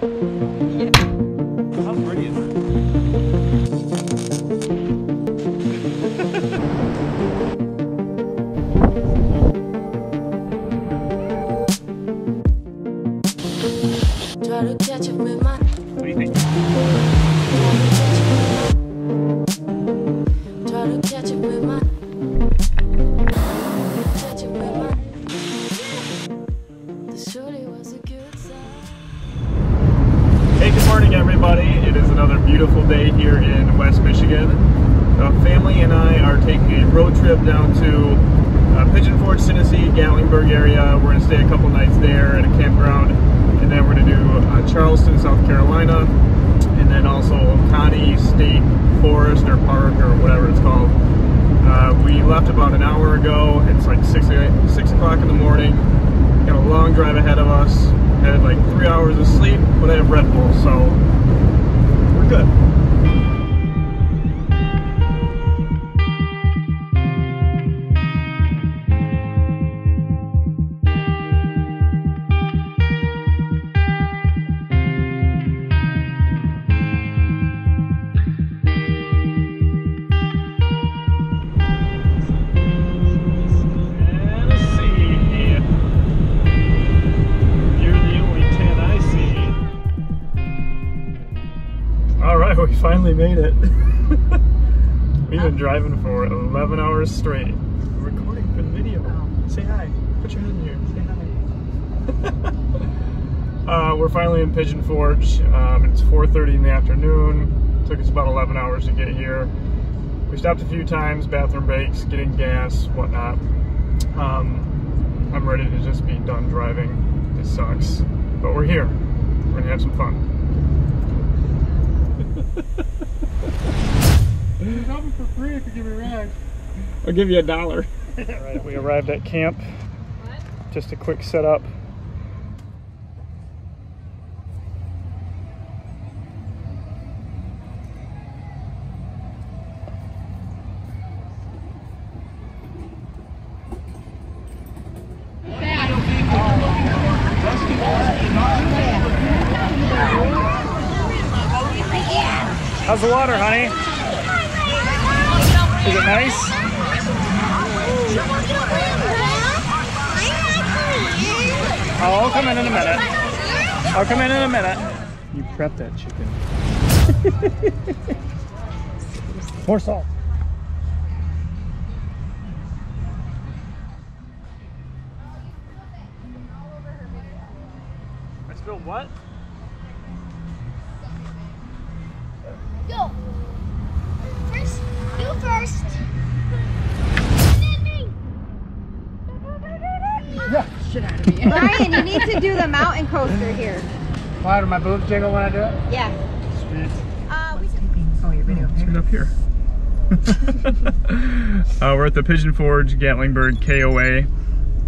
How We stopped a few times, bathroom breaks, getting gas, whatnot. Um, I'm ready to just be done driving. It sucks, but we're here. We're gonna have some fun. Coming for free if you give me a ride. I'll give you a dollar. All right, we arrived at camp. Just a quick setup. How's the water, honey? Is it nice? I'll come in in a minute. I'll come in in a minute. You prep that chicken. More salt. I spilled what? Go. First, you first. And then me. Brian, you need to do the mountain coaster here. Why do my boobs jiggle when I do it? Yeah. Uh, we Oh, your video. Let's get up here. uh, we're at the Pigeon Forge, Gatlinburg KOA.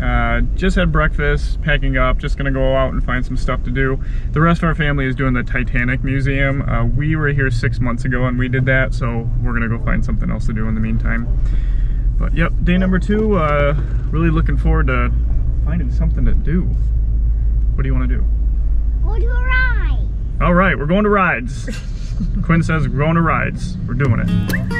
Uh, just had breakfast, packing up, just gonna go out and find some stuff to do. The rest of our family is doing the Titanic Museum. Uh, we were here six months ago and we did that, so we're gonna go find something else to do in the meantime. But yep, day number two, uh, really looking forward to finding something to do. What do you wanna do? We'll do a ride. All right, we're going to rides. Quinn says we're going to rides. We're doing it.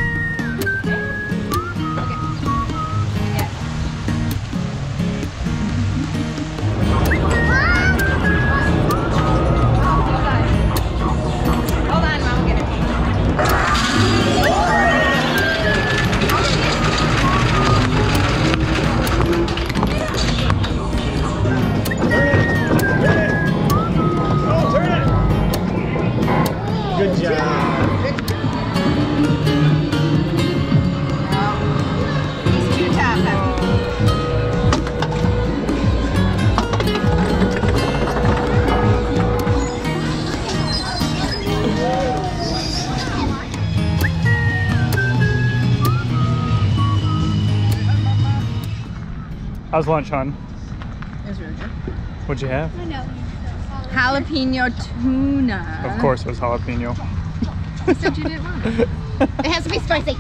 How's lunch, hon? It was really good. What'd you have? Jalapeno tuna. Of course, it was jalapeno. Said you didn't want it. It has to be spicy.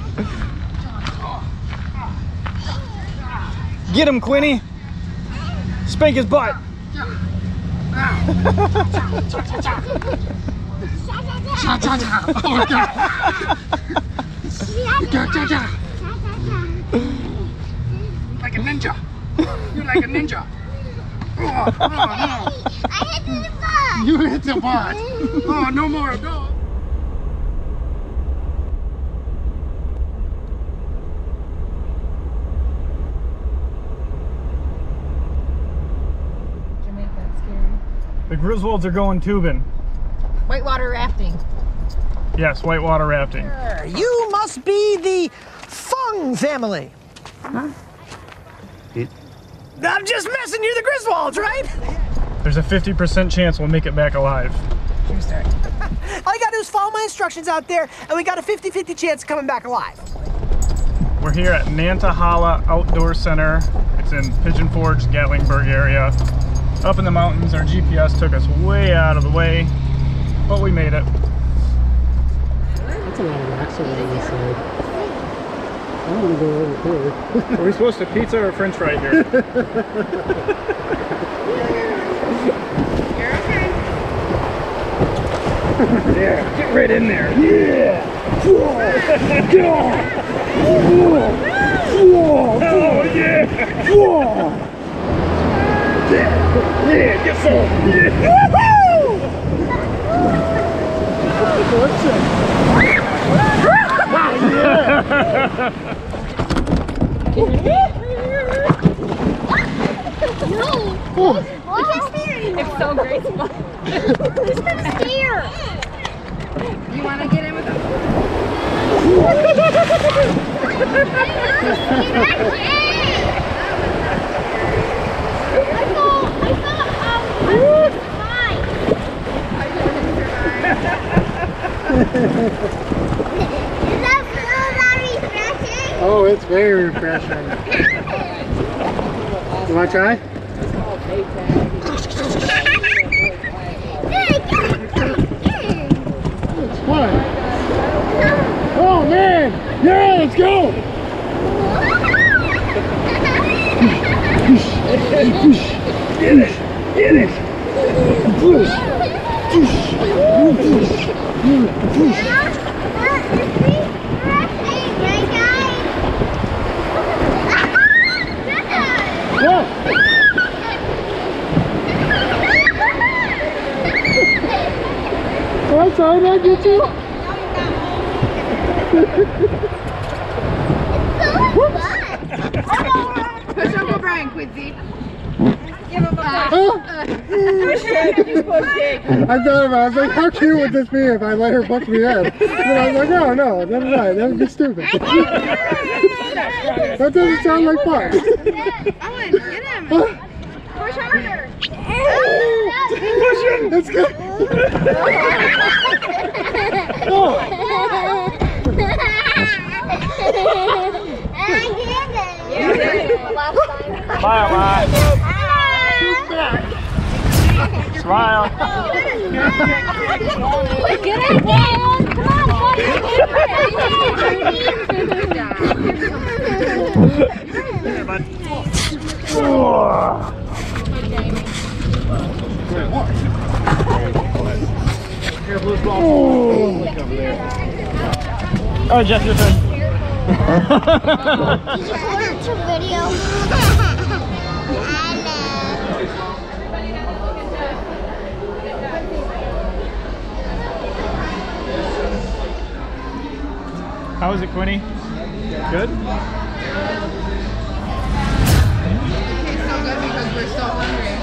Get him, Quinny! Spank his butt! Cha cha cha. Oh my god. Cha cha cha. Like a ninja. You're like a ninja. Oh, oh no. I hit the bus. You hit the bot. Oh, no more. No. The Griswolds are going tubing. Whitewater rafting. Yes, whitewater rafting. You must be the Fung family. I'm just messing. You're the Griswolds, right? There's a 50% chance we'll make it back alive. All you gotta do is follow my instructions out there, and we got a 50-50 chance of coming back alive. We're here at Nantahala Outdoor Center. It's in Pigeon Forge, Gatlinburg area. Up in the mountains, our GPS took us way out of the way, but we made it. That's a lot of rocks over on this side. I want to go over here. Are we supposed to pizza or french fry here? You're okay. yeah, get right in there. Yeah! Oh, yeah! Yeah, get some! No. Steer. It's so graceful. Who's gonna steer? You want to get in with them? I thought, I thought, um, I was Is that so that refreshing? Oh, it's very refreshing. You want to try? It's fun. Oh man! Yeah, let's go! Get it! Get it! Push! Push! Push! Yeah! Did I get you? Push Uncle Brian, Quincy. Give him a push. Huh? Push Jake. You push Jake. I thought about it. I was like, how cute would this be if I let her book me in? But I was like, no, no, never mind. That would be stupid. that doesn't sound like fun. Owen, get him. Push harder. Push him. Let's go. Smile, Ryan. Smile. Good again. Come on, Oh, Jeff, your turn. Order to video. How is it, Quinny? Good? It's so good because we're so hungry.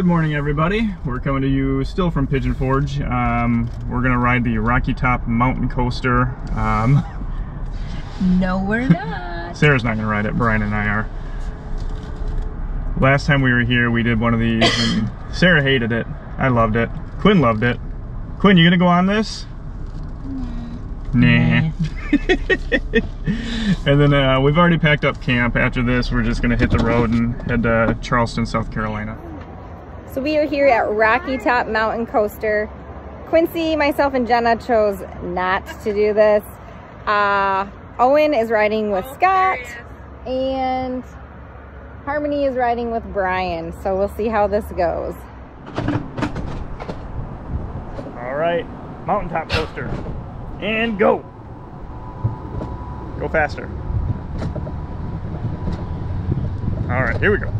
Good morning, everybody. We're coming to you still from Pigeon Forge. Um, we're gonna ride the Rocky Top Mountain Coaster. Um, No, we're not. Sarah's not gonna ride it. Brian and I are. Last time we were here, we did one of these, and Sarah hated it. I loved it. Quinn loved it. Quinn, you gonna go on this? Nah. and then uh, we've already packed up camp. After this, we're just gonna hit the road and head to Charleston, South Carolina. So we are here at Rocky Top Mountain Coaster. Quincy, myself, and Jenna chose not to do this. Uh, Owen is riding with Scott, and Harmony is riding with Brian. So we'll see how this goes. All right, mountaintop coaster, and go. Go faster. All right, here we go.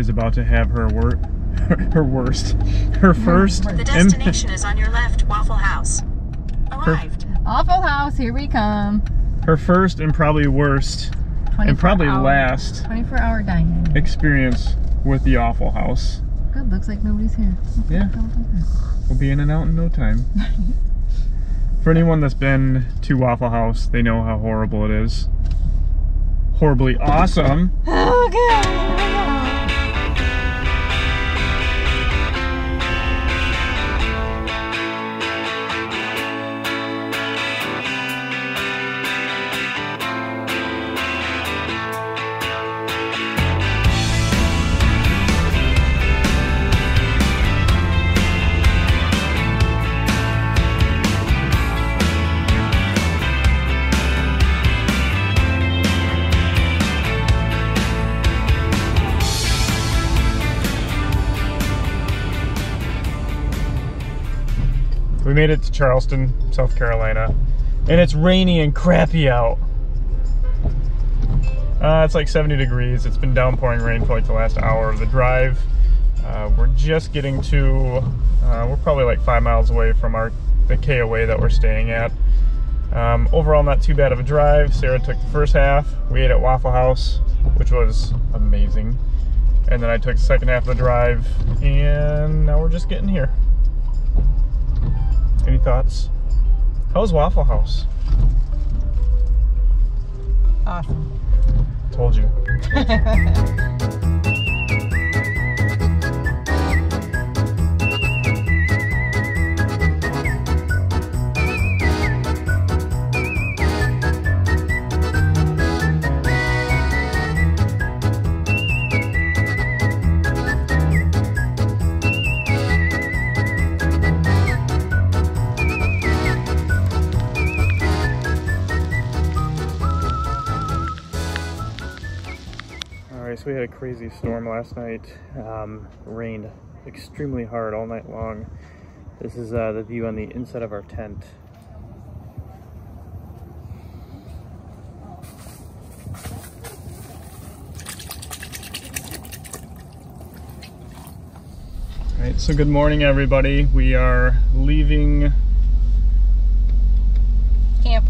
Is about to have her wor her worst, her first, The destination is on your left, Waffle House. Arrived. Waffle House, here we come. her first and probably worst, and probably hour- last 24 hour dining. experience with the Awful House. Good, looks like nobody's here. Yeah. We'll be in and out in no time. For anyone that's been to Waffle House, they know how horrible it is. Horribly awesome. We Charleston, South Carolina, and it's rainy and crappy out. Uh, it's like 70 degrees. It's been downpouring rain for like the last hour of the drive. Uh, we're just getting to, uh, we're probably like five miles away from our the KOA that we're staying at. Um, overall, not too bad of a drive. Sarah took the first half. We ate at Waffle House, which was amazing. And then I took the second half of the drive, and now we're just getting here. Any thoughts? How's Waffle House? Awesome. Told you. had a crazy storm last night. Um, rained extremely hard all night long. This is uh, the view on the inside of our tent. All right, so good morning, everybody. We are leaving, Camp.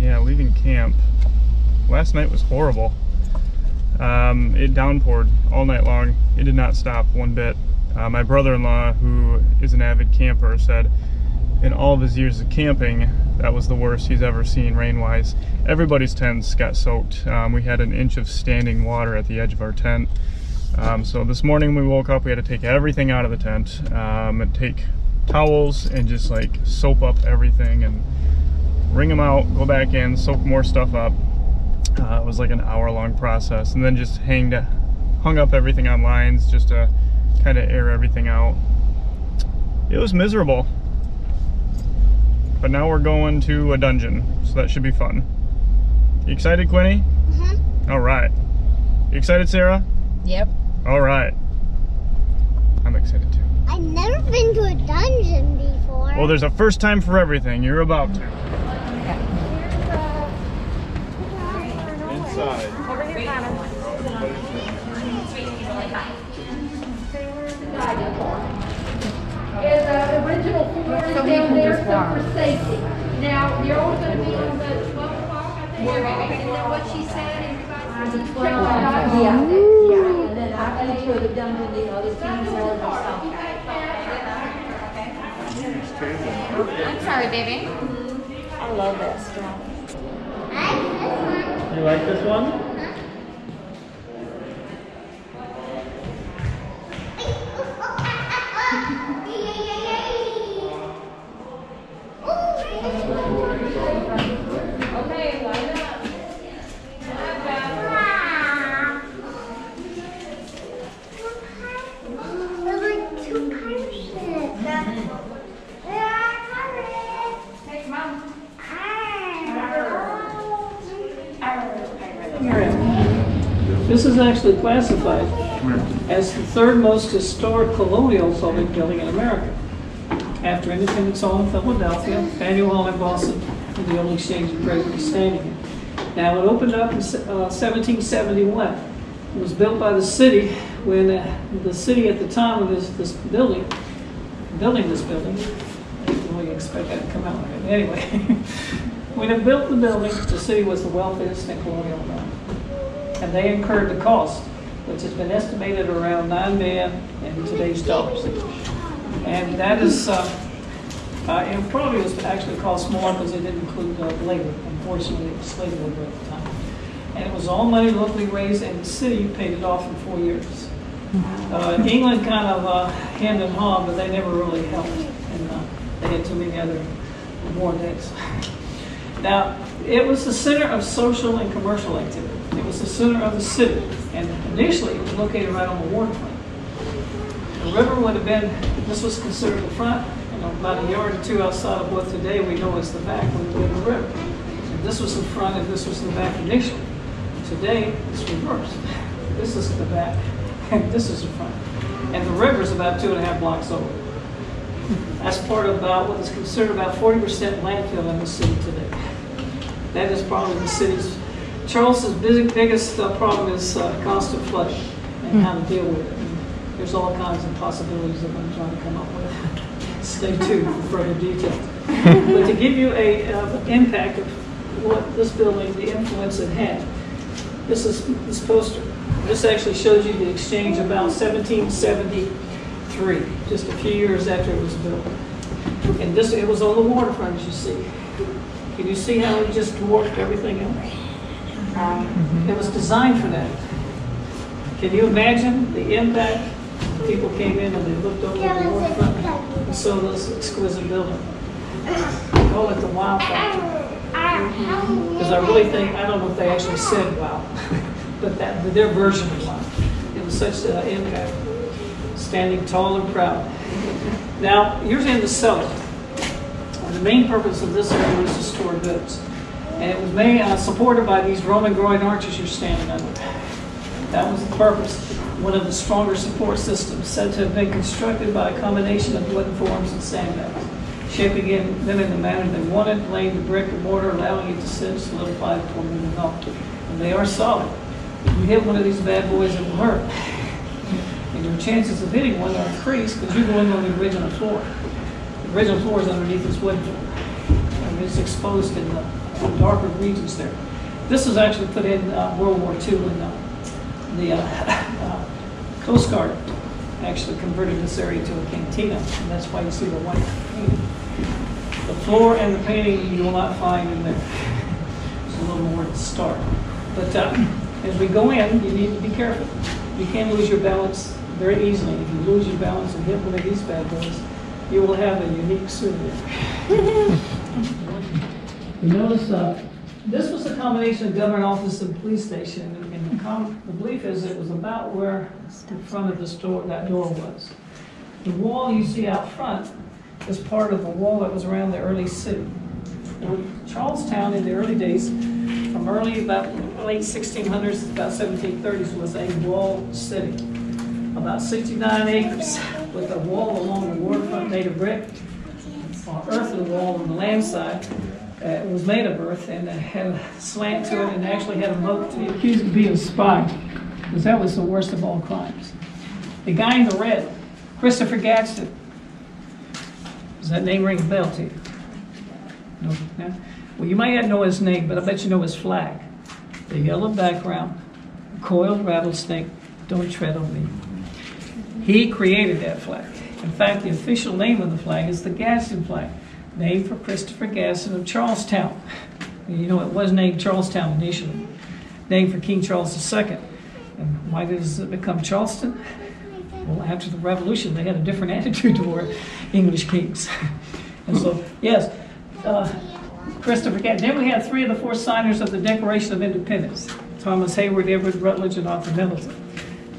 yeah, leaving camp. Last night was horrible. Um, it downpoured all night long. It did not stop one bit. Uh, my brother-in-law, who is an avid camper, said in all of his years of camping, that was the worst he's ever seen rain-wise. Everybody's tents got soaked. Um, we had an inch of standing water at the edge of our tent. Um, so this morning we woke up, we had to take everything out of the tent um, and take towels and just like soap up everything and wring them out, go back in, soak more stuff up. Uh, it was like an hour long process and then just hanged, hung up everything on lines just to kind of air everything out. It was miserable. But now we're going to a dungeon, so that should be fun. You excited, Quinny? Mhm. All right. You excited, Sarah? Yep. All right. I'm excited too. I've never been to a dungeon before. Well, there's a first time for everything. You're about to. Inside. is an original floor So down can there just so walk. for safety. Now, you're all gonna be on the twelve o'clock, I think, and then what she said, everybody's gonna check out. Yeah, yeah, and then after the tour, the dungeon, the other teams are on I'm sorry, baby. I love that stuff. You like this one? Classified as the third most historic colonial public building in America. After Independence Hall in Philadelphia, Faneuil Hall in Boston, and the old Exchange and Treasury standing here. Now, it opened up in uh, 1771. It was built by the city when uh, the city at the time of this, this building, building this building, I didn't really expect that to come out. Anyway, when it built the building, the city was the wealthiest in colonial America and they incurred the cost, which has been estimated around nine million in today's dollars. And that is, uh, uh, it probably was actually cost more because it didn't include uh, labor. Unfortunately, it was slave labor at the time. And it was all money locally raised, and the city paid it off in four years. Uh, England kind of uh, hand and haw, but they never really helped, and uh, they had too many other war debts. Now, it was the center of social and commercial activity. It was the center of the city, and initially it was located right on the waterfront. The river would have been, this was considered the front, know, about a yard or two outside of what today we know as the back would have been the river. And this was the front and this was the back initially. Today, it's reversed. This is the back, and this is the front. And the river is about two and a half blocks over. That's part of about what is considered about 40% landfill in the city today. That is probably the city's, Charleston's big- biggest uh, problem is uh, constant flooding and how to deal with it. And There's all kinds of possibilities that I'm trying to come up with. Stay tuned for further details. But to give you a, uh, impact of what this building, the influence it had, this is, this poster, this actually shows you the exchange about 1773, just a few years after it was built. And this, it was on the waterfront, as you see. Can you see how it just dwarfed everything else? Um, it was designed for that. Can you imagine the impact? People came in and they looked over the waterfront and saw this exquisite building. They Call it the wow factor. Because I really think, I don't know if they actually said wow, but that, their version of wow. It was such an impact, standing tall and proud. Now, you're in the cellar. The main purpose of this area was to store goods. And it was made, uh, supported by these Roman groin arches you're standing under. That was the purpose. One of the stronger support systems said to have been constructed by a combination of wooden forms and sandbags, shaping in, them in the manner they wanted, laying the brick and mortar, allowing it to sit solidified before moving on. And they are solid. If You hit one of these bad boys, it will hurt. And your chances of hitting one are increased because you're going on the original floor. The original floor is underneath this wood floor. And it's exposed in the darker regions there. This was actually put in uh, World War II when uh, the uh, uh, Coast Guard actually converted this area to a cantina, and that's why you see the white painting. The floor and the painting you will not find in there. It's a little more the start. But uh, as we go in, you need to be careful. You can lose your balance very easily. If you lose your balance and hit one of these bad boys, you will have a unique souvenir. You notice, uh, this was a combination of government office and police station, and- the com, the belief is it was about where the front of this door, that door was. The wall you see out front is part of the wall that was around the early city. Charlestown in the early days, from early about late 1600s to about 1730s, was a walled city. About 69 acres with a wall along the waterfront made of brick, uh, earthen wall on the land side. Uh, was made of earth and it had a slant to it and actually had a moat to it. Accused of being a spy, because that was the worst of all crimes. The guy in the red, Christopher Gadsden. Does that name ring a bell to you? No, no? Well, you might not know his name, but I bet you know his flag. The yellow background, coiled rattlesnake, don't tread on me. He created that flag. In fact, the official name of the flag is the Gadsden flag, named for Christopher Gadsden of Charlestown. You know, it was named Charlestown initially, named for King Charles II. And why does it become Charleston? Well, after the Revolution, they had a different attitude toward English kings. and so, yes, uh, Christopher Gadsden. Then we had three of the four signers of the Declaration of Independence Thomas Heyward, Edward Rutledge, and Arthur Middleton.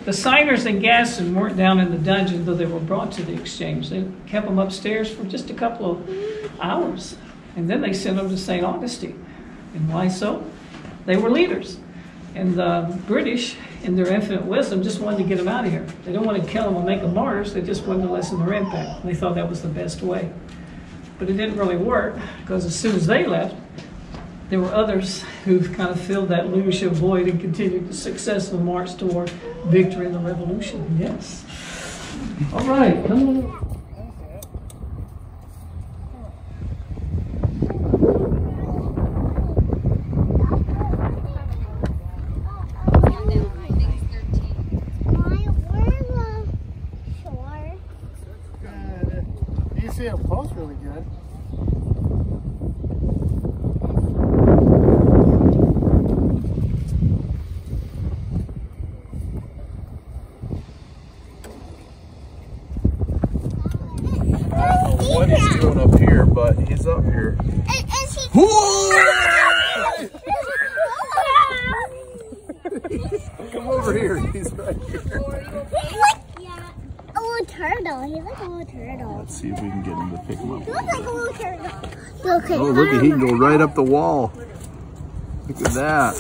The signers and Gadsden weren't down in the dungeon, though they were brought to the exchange. They kept them upstairs for just a couple of hours, and then they sent them to St. Augustine. And why so? They were leaders. And the British, in their infinite wisdom, just wanted to get them out of here. They didn't want to kill them or make them martyrs, they just wanted to lessen their impact. They thought that was the best way. But it didn't really work, because as soon as they left, there were others who kind of filled that leadership void and continued the successful march toward victory in the revolution. Yes. All right. Come on. You see up close really good. What he's doing up here, but he's up here. Come over here. He's right here. Yeah. A little turtle. He's like a little turtle. Let's see if we can get him to pick him up. He looks like a little turtle. Oh, look at he can go right up the wall. Look at that.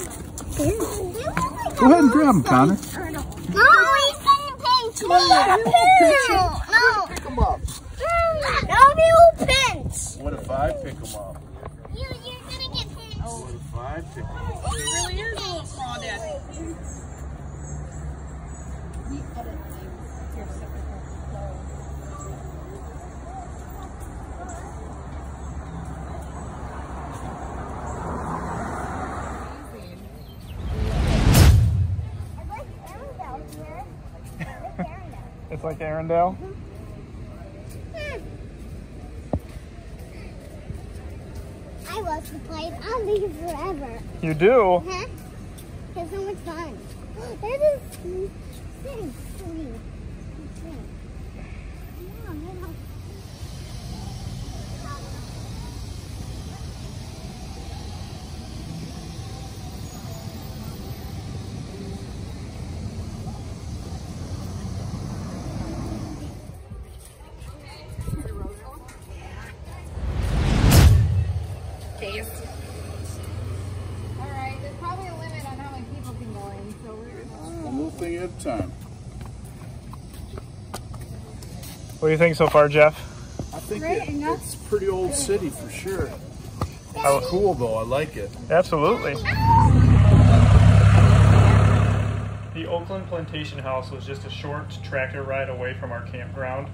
Go ahead and grab him, Connor. No, he's getting pinched. No, no. Pick him up. No, he will pinch. What if I pick him up? You, you're gonna get pinched. What if I pick him up? He really is a little small, Daddy. I like Arendelle here. I like Arendelle. It's like Arendelle. I love to play. I'll leave forever. You do? Huh? It's so much fun. There's What do you think so far, Jeff? I think Great it, enough. it's pretty old city for sure. How- Cool though, I like it. Absolutely. The Oakland Plantation House was just a short tractor ride away from our campground.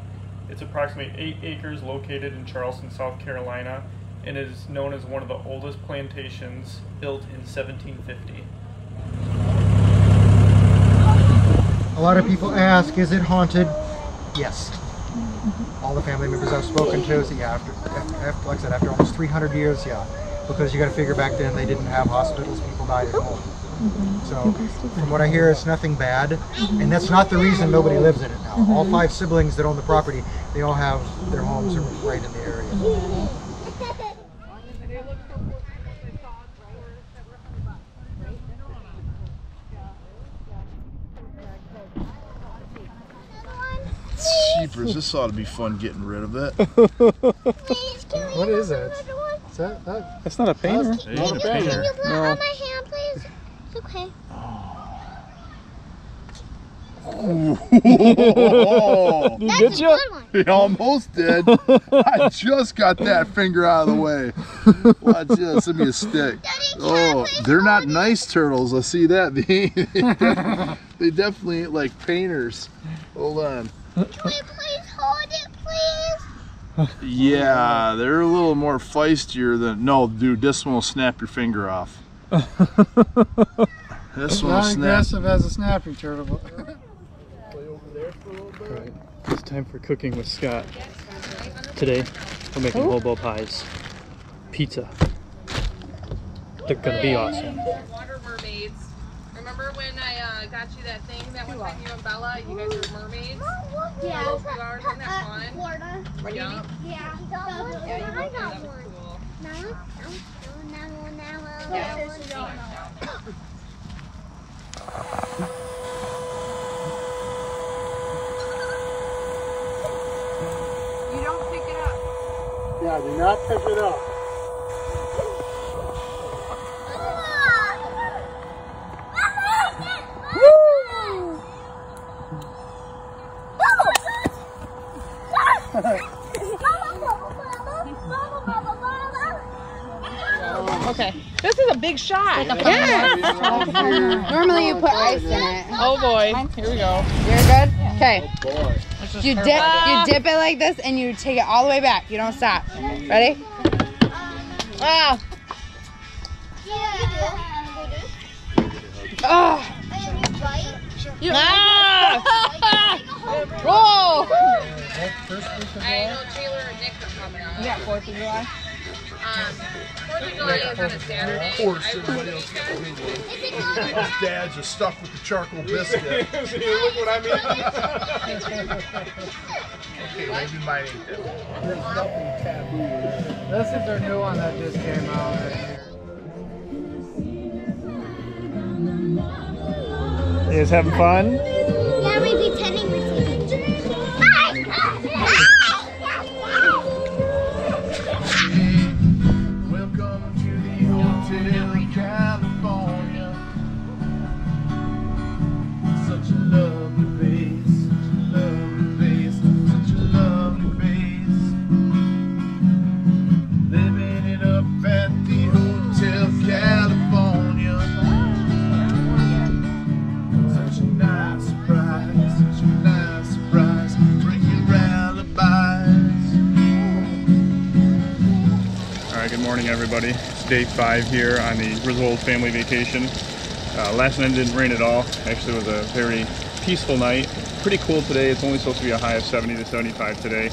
It's approximately eight acres located in Charleston, South Carolina, and is known as one of the oldest plantations built in 1750. A lot of people ask, is it haunted? Yes. All the family members I've spoken to say, yeah, after, after, like I said, after almost 300 years, yeah. Because you got to figure back then they didn't have hospitals, people died at home. Mm-hmm. So, from what I hear, it's nothing bad, and that's not the reason nobody lives in it now. All mm-hmm. five siblings that own the property, they all have their homes right in the area. Mm-hmm. Sheep. This ought to be fun getting rid of it. What is it? Is that, that? That's not a painter. That's not a painter. Can you put it No. on my hand, please? It's okay. Oh. Whoa. Did That's get a you? He almost did. I just got that finger out of the way. Watch this. Give me a stick. Oh, they're not nice turtles. I see that. They, they definitely ain't like painters. Hold on. Can we please hold it, please? Yeah, they're a little more feistier than. No, dude, this one will snap your finger off. This one will Not snap. aggressive as a snapping turtle. but- Alright, it's time for cooking with Scott. Today, we're making hobo pies. Pizza. They're gonna be awesome. Water mermaids. Remember when I uh, got you that thing that one time you and Bella, you guys were mermaids? Yeah. For a few hours, wasn't that fun? Florida. Yeah. Yeah. Yeah, you I both got that was one. cool. No, no, no, no, no, Yeah. no, no. You don't pick it up. Yeah, do not pick it up. Okay. This is a big shot. Yeah. Normally you put ice in it. Oh boy. Here we go. You're good? Okay. Let's You dip by- you dip it like this and you take it all the way back. You don't stop. Ready? Ah. Oh. You- Ah! Whoa! I know Taylor and Nick are coming out. You got Fourth of July? Um, Fourth of July is on a Saturday. Of course, everybody else got to do it. Us dads are stuck with the charcoal biscuit. Look what I mean. Okay, maybe mine ain't that one. There's nothing taboo. This is their new one that just came out right here. You guys having fun? Morning, everybody. It's day five here on the Griswold family vacation. Uh, last night didn't rain at all. Actually, was a very peaceful night. Pretty cool today. It's only supposed to be a high of 70 to 75 today.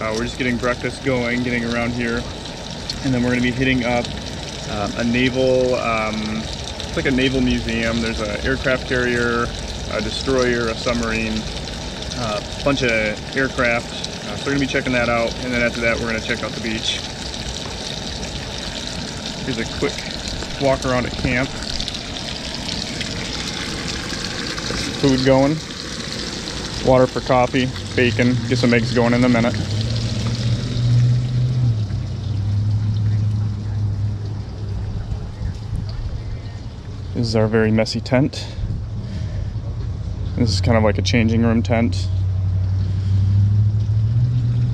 Uh, we're just getting breakfast going, getting around here, and then we're going to be hitting up um, a naval. Um, it's like a naval museum. There's an aircraft carrier, a destroyer, a submarine, a bunch of aircraft. Uh, so we're going to be checking that out, and then after that, we're going to check out the beach. Here's a quick walk around at camp. Get some food going. Water for coffee, bacon, get some eggs going in a minute. This is our very messy tent. This is kind of like a changing room tent.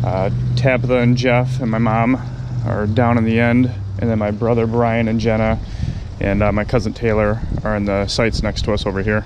Uh, Tabitha and Jeff and my mom are down in the end, and then my brother Brian and Jenna and uh, my cousin Taylor are in the sites next to us over here.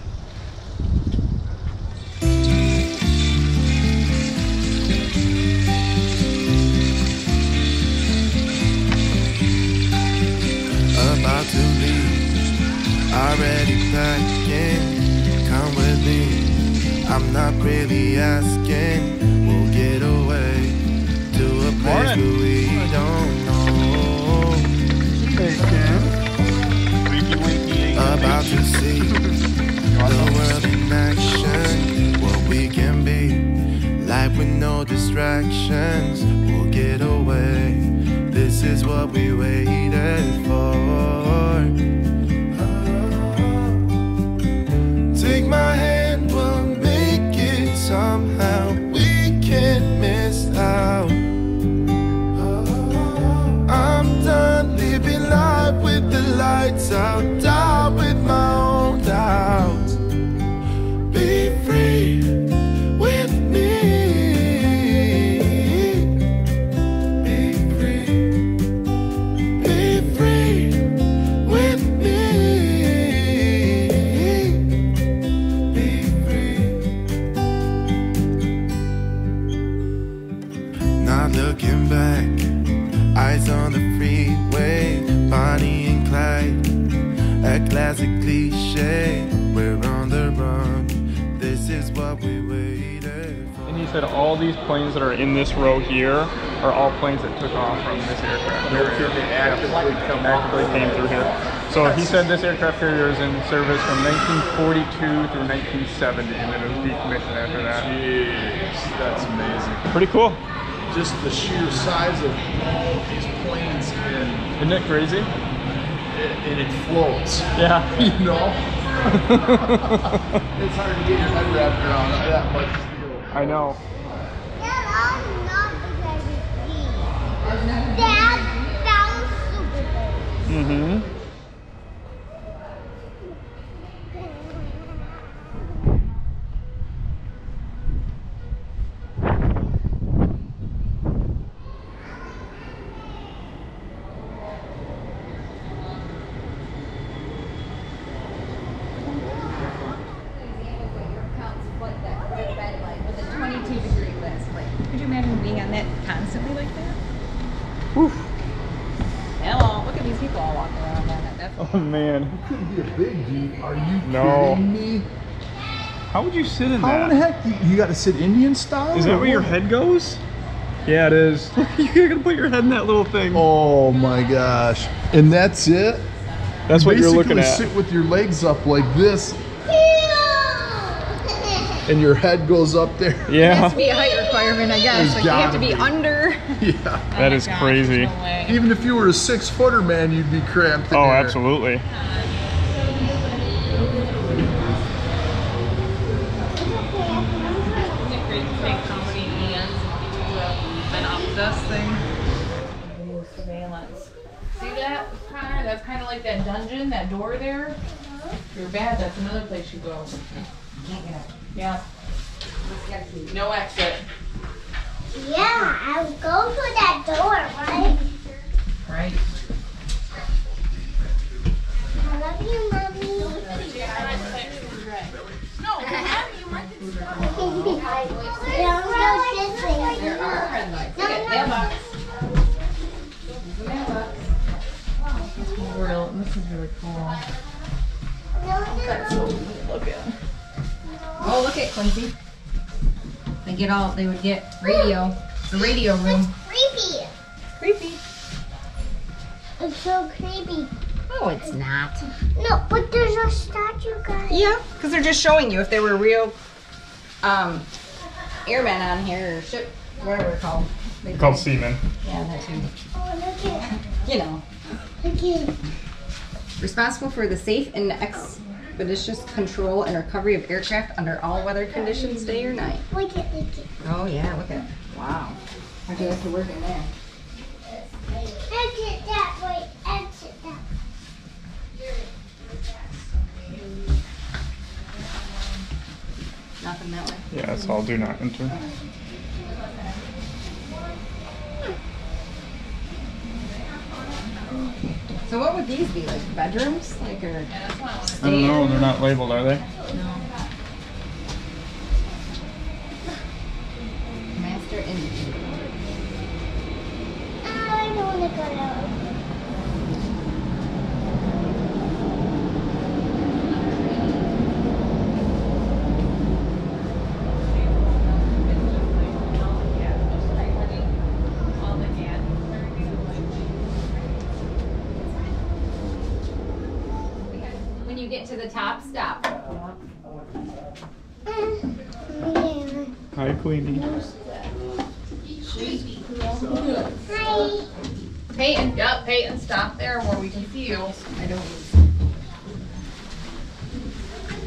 Is what these planes that are in this row here are all planes that took off from this aircraft. They actively actively came through here. So he said this aircraft carrier is in service from 1942 through 1970, and then it was decommissioned after that. Jeez, that's amazing. Pretty cool. Just the sheer size of all of these planes and Isn't it crazy? and it floats. Yeah. You know? it's hard to get your head wrapped around that much steel. I know. That, that was super big. Mm-hmm. Could you imagine being on that constantly like that? Hello, look at these people all walking around on it. That's Oh man. Couldn't be a big dude. Are you No. kidding me? How would you sit in How that? in the heck? You, you got to sit Indian style? Is that or where your head goes? Yeah, it is. You're gonna put your head in that little thing. Oh my gosh. And that's it? That's what you're looking Basically at. sit with your legs up like this and your head goes up there. It has Yeah. to be a height requirement, I guess. There's Like you have gotta be, be. under. Yeah. Oh that is gosh, crazy. no. Even if you were a six footer man, you'd be cramped in Oh, there. absolutely. Isn't it great to take company hands and people who have been up this thing? Surveillance. See that, Connor? That's kind of like that dungeon, that door there. If you're bad, that's another place you go. Can't get out. Yeah. No exit. Yeah, I will go through that door, right? Right. I love you, mommy. No, you might Don't go this way. There are headlights. No, Look at no. Real. This is really cool. That's so neat looking. Oh, look at Quincy. They get all. They would get radio. The radio room. It's Creepy. Creepy. It's so creepy. Oh, it's not. No, but there's a statue, guys. Yeah, because they're just showing you if there were real um, airmen on here or ship, whatever they're called. They Called seamen. Yeah, that too. Oh, look at You know. Look at Responsible for the safe and expeditious control and recovery of aircraft under all weather conditions, day or night. Look at look at. Oh yeah, look at. Wow. How'd you like to work in there? Exit that way. Exit that. Nothing that way. Yeah, it's all do not enter. So what would these be like? Bedrooms, like or? I don't know. They're not labeled, are they? No. Master indicator. Oh, I don't want to go down. When you get to the top, stop. Hi, Queenie. Hi. Peyton, yep, Peyton, stop there where we can see you. I don't.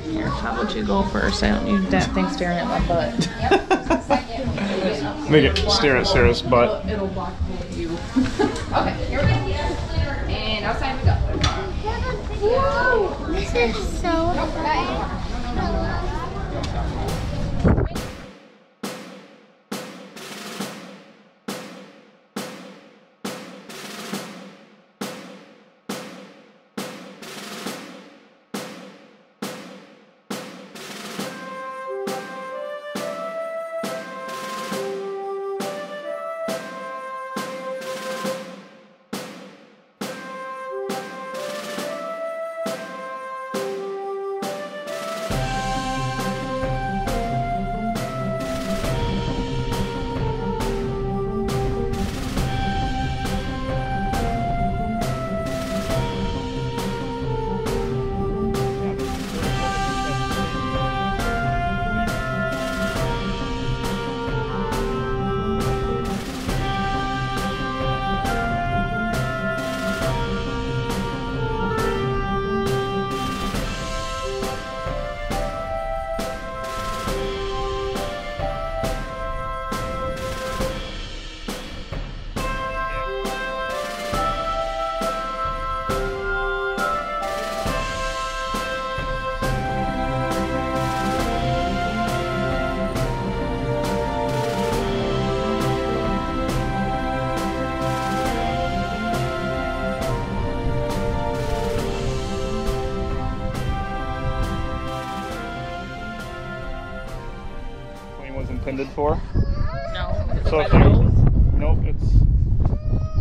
Here, how about you go first? I don't need that thing staring at my butt. Make it stare at Sarah's butt. It'll block both of you. okay, here we go. And outside we go. Whoa, this is so fun.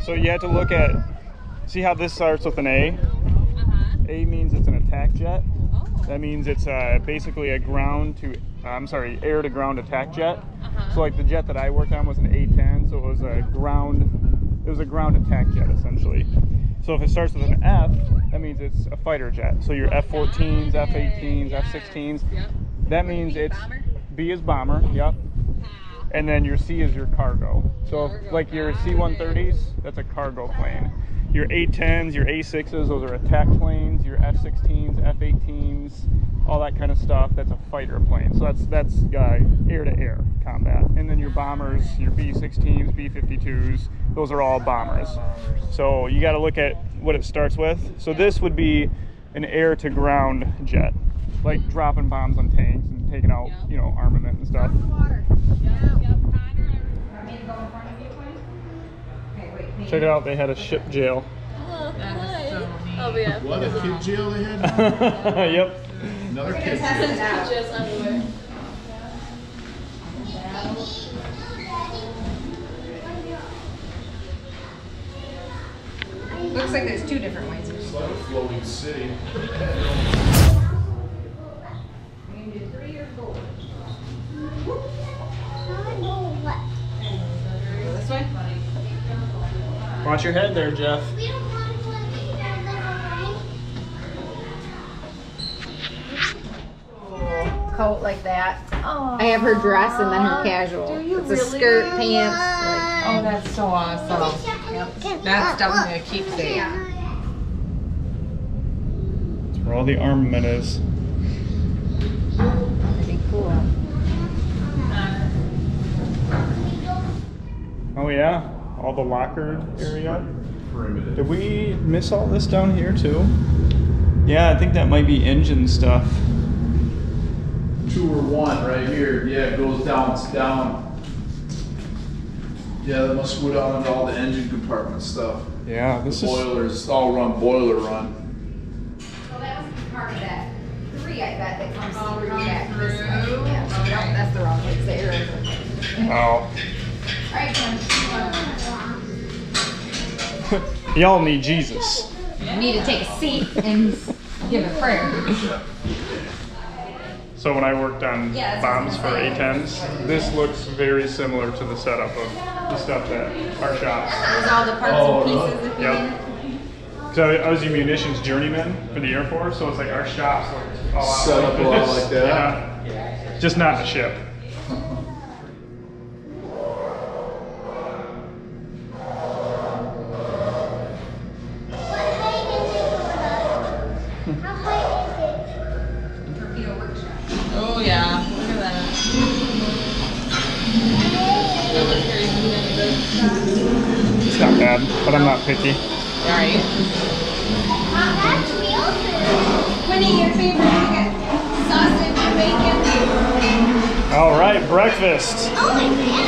So you have to look at see how this starts with an A. A means it's an attack jet. That means it's uh, basically a ground to I'm sorry, air to ground attack jet. So like the jet that I worked on was an A10, so it was a ground it was a ground attack jet essentially. So if it starts with an F, that means it's a fighter jet. So your F-14s, F-18s, F-16s. That means it's B is bomber. Yep. And then your C is your cargo. So if, like your C-130s, that's a cargo plane. Your A-10s, your A-6s, those are attack planes. Your F-16s, F-18s, all that kind of stuff. That's a fighter plane. So that's that's uh, air-to-air combat. And then your bombers, your B-16s, B-52s, those are all bombers. So you got to look at what it starts with. So this would be an air-to-ground jet, like dropping bombs on tanks and taking out, you know, armament and stuff. Check it out, they had a ship jail. Oh, yeah. What, a kid jail they had? yep. Another kid jail. Looks like there's two different ways. It's like a floating city. This way? Watch your head there, Jeff. Coat like that. Oh. I have her dress and then her casual. Do you it's a skirt, pants. Like, Oh, that's so awesome. yep. That's definitely a keepsake. That's where all the armament is. Pretty cool. Oh yeah, all the lockered area. Did we miss all this down here too? Yeah, I think that might be engine stuff. Two or one right here. Yeah, it goes down, it's down. Yeah, that must go down into all the engine compartment stuff. Yeah, this the is- boilers, all run boiler run. So that was part of that three, I bet, that comes through back this. Yeah, so no, that's the wrong way. It's the arrows. Oh. All right, Ken. Y'all need Jesus. You need to take a seat and give a prayer. So when I worked on Yeah, that's what I was bombs for A10s, this looks very similar to the setup of the stuff that our shops. There's all the parts Oh, and pieces if Yep. So I was a munitions journeyman for the Air Force, so it's like our shops looked a lot Set up a lot like that. Yeah. Just not the ship. But I'm not picky. All right. Winnie, your favorite chicken? Sausage, bacon. All right, breakfast. Oh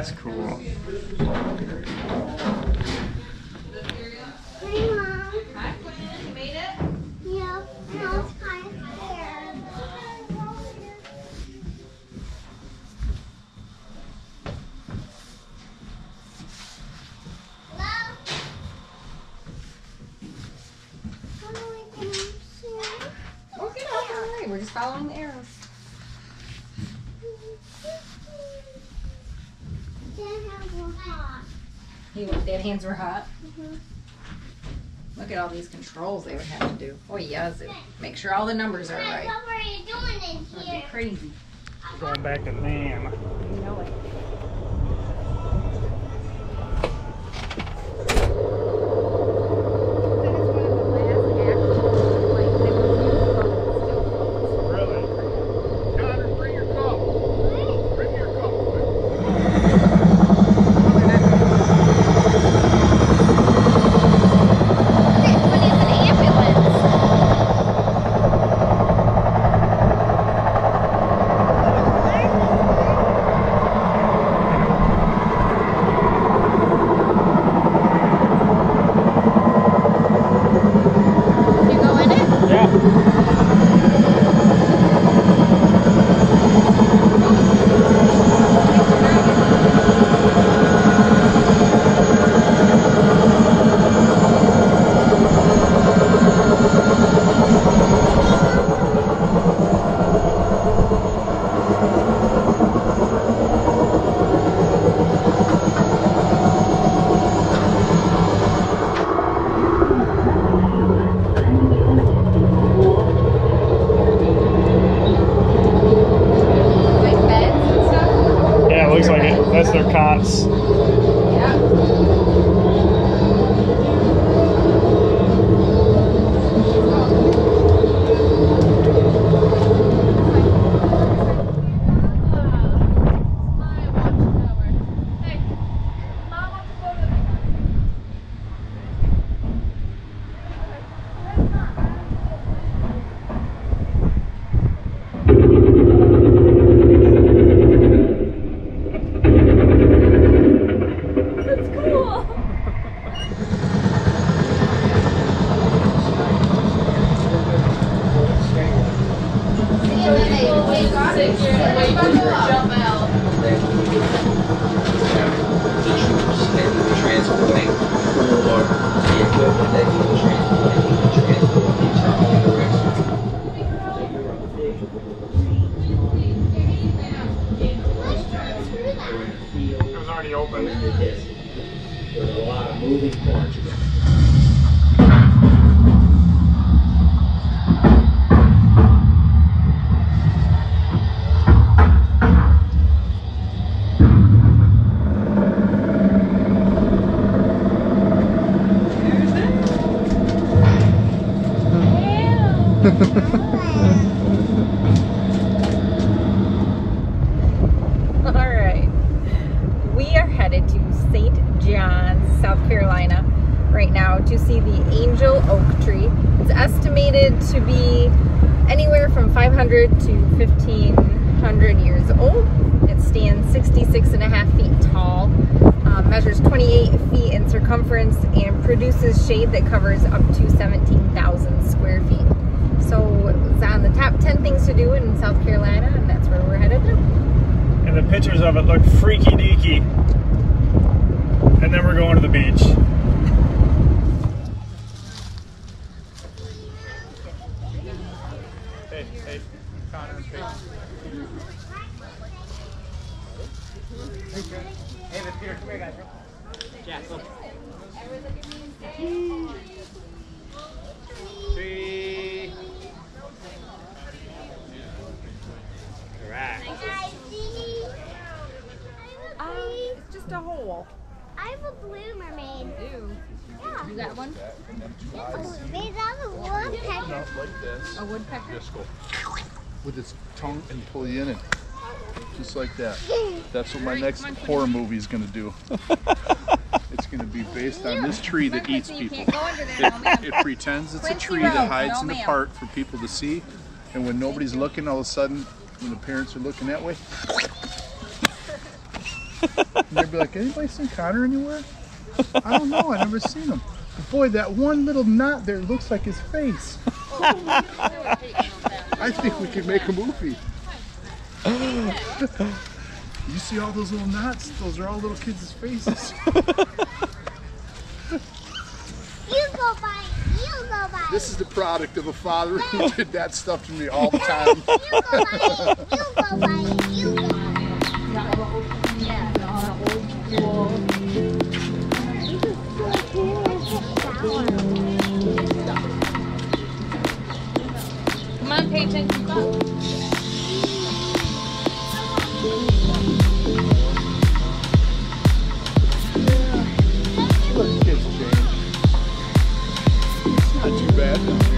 that's cool. Hands were hot. Mm-hmm. Look at all these controls they would have to do. Oh, yes. Make sure all the numbers are right. What are you doing in That'd be crazy. Going back to NAM. You know it. Angel oak tree. It's estimated to be anywhere from 500 to 1500 years old. It stands 66 and a half feet tall, uh, measures 28 feet in circumference, and produces shade that covers up to 17,000 square feet. So it's on the top 10 things to do in South Carolina, and that's where we're headed to. And the pictures of it look freaky deaky. And then we're going to the beach. Hey, hey, Connor and Peyton. Hey, Miss Peter, come here, guys. Jack, look. Three. All right. Um, it's just a hole. I have a blue mermaid. Ew. Yeah. You got one? Oh, there's a woodpecker. Not like this. A woodpecker? Just go with its in it. Just like that. That's what my next horror movie is going to do. it's going to be based on this tree that eats people. can't go under there, no, It, it pretends it's a tree that hides in the park for people to see. And when nobody's looking, all of a sudden, when the parents are looking that way, they'd be like, anybody seen Connor anywhere? I don't know, I've never seen him. But boy, that one little knot there looks like his face. I think we could make a movie. You see all those little knots? Those are all little kids' faces. You go by. You go by. This is the product of a father who did that stuff to me all the time. You go by. You go by. Come on, pay attention. Go. Look, kids change. It's not too bad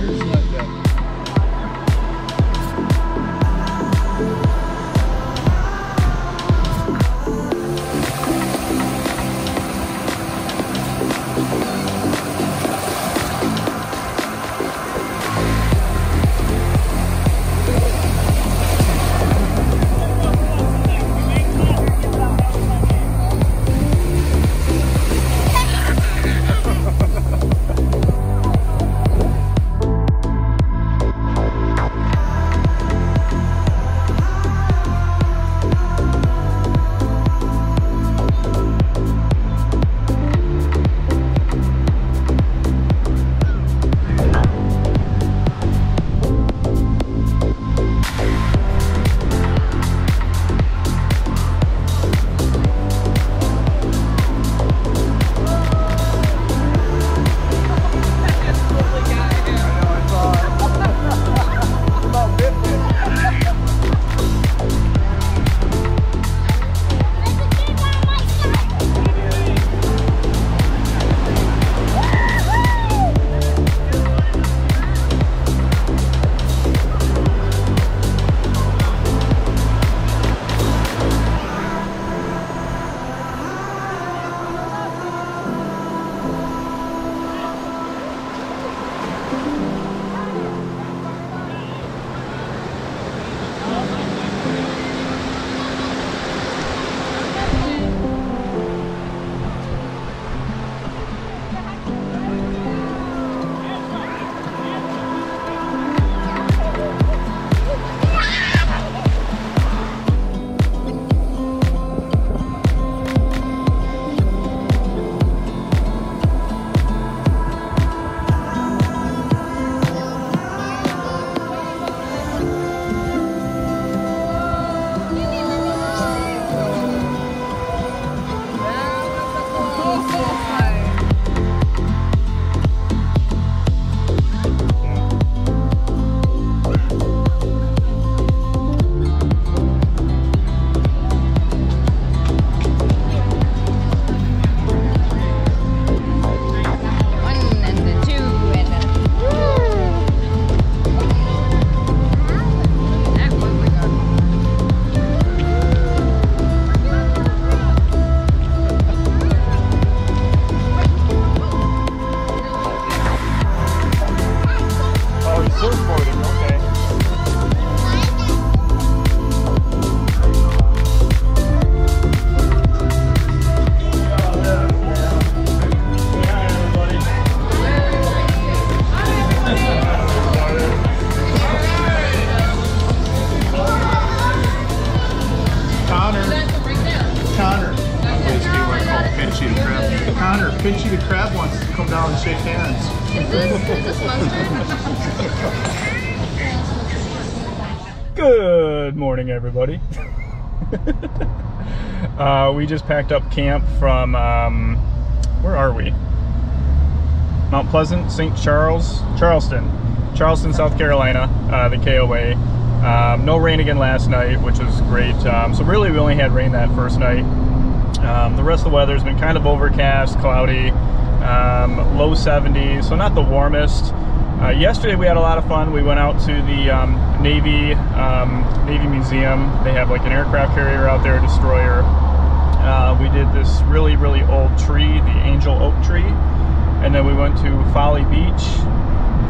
we just packed up camp from, um, where are we? Mount Pleasant, St. Charles, Charleston, Charleston, South Carolina, uh, the KOA. Um, no rain again last night, which was great. Um, so really, we only had rain that first night. Um, the rest of the weather has been kind of overcast, cloudy, um, low 70s, so not the warmest. Uh, yesterday we had a lot of fun. We went out to the um, Navy um, Navy Museum. They have like an aircraft carrier out there, a destroyer. Uh, we did this really, really old tree, the angel oak tree. And then we went to Folly Beach,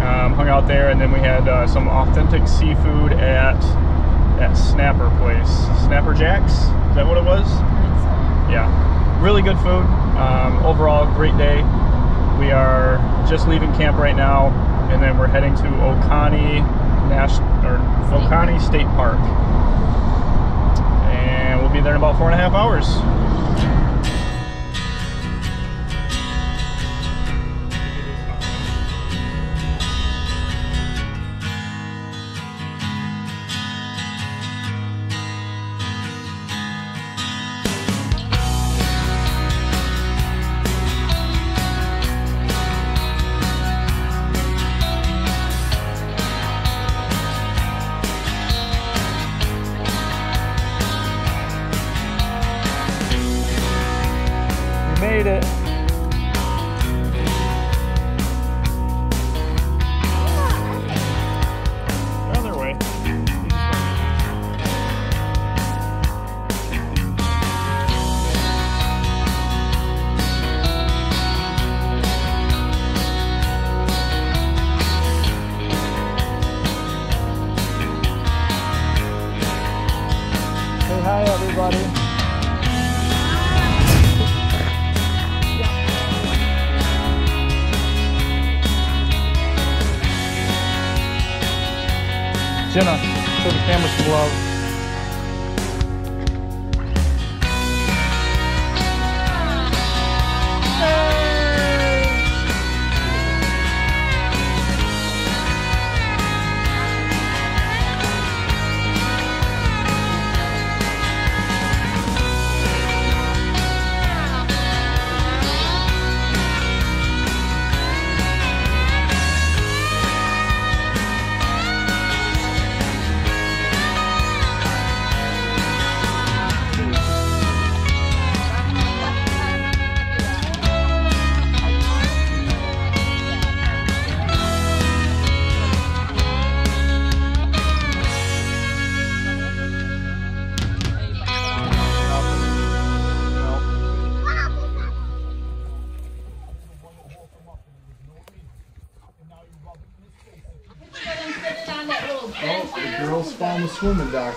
um, hung out there, and then we had uh, some authentic seafood at that Snapper place. Snapper Jacks? Is that what it was? Yeah. Really good food. Um, overall, great day. We are just leaving camp right now, and then we're heading to Oconee National or Oconee State Park. And we'll be there in about four and a half hours.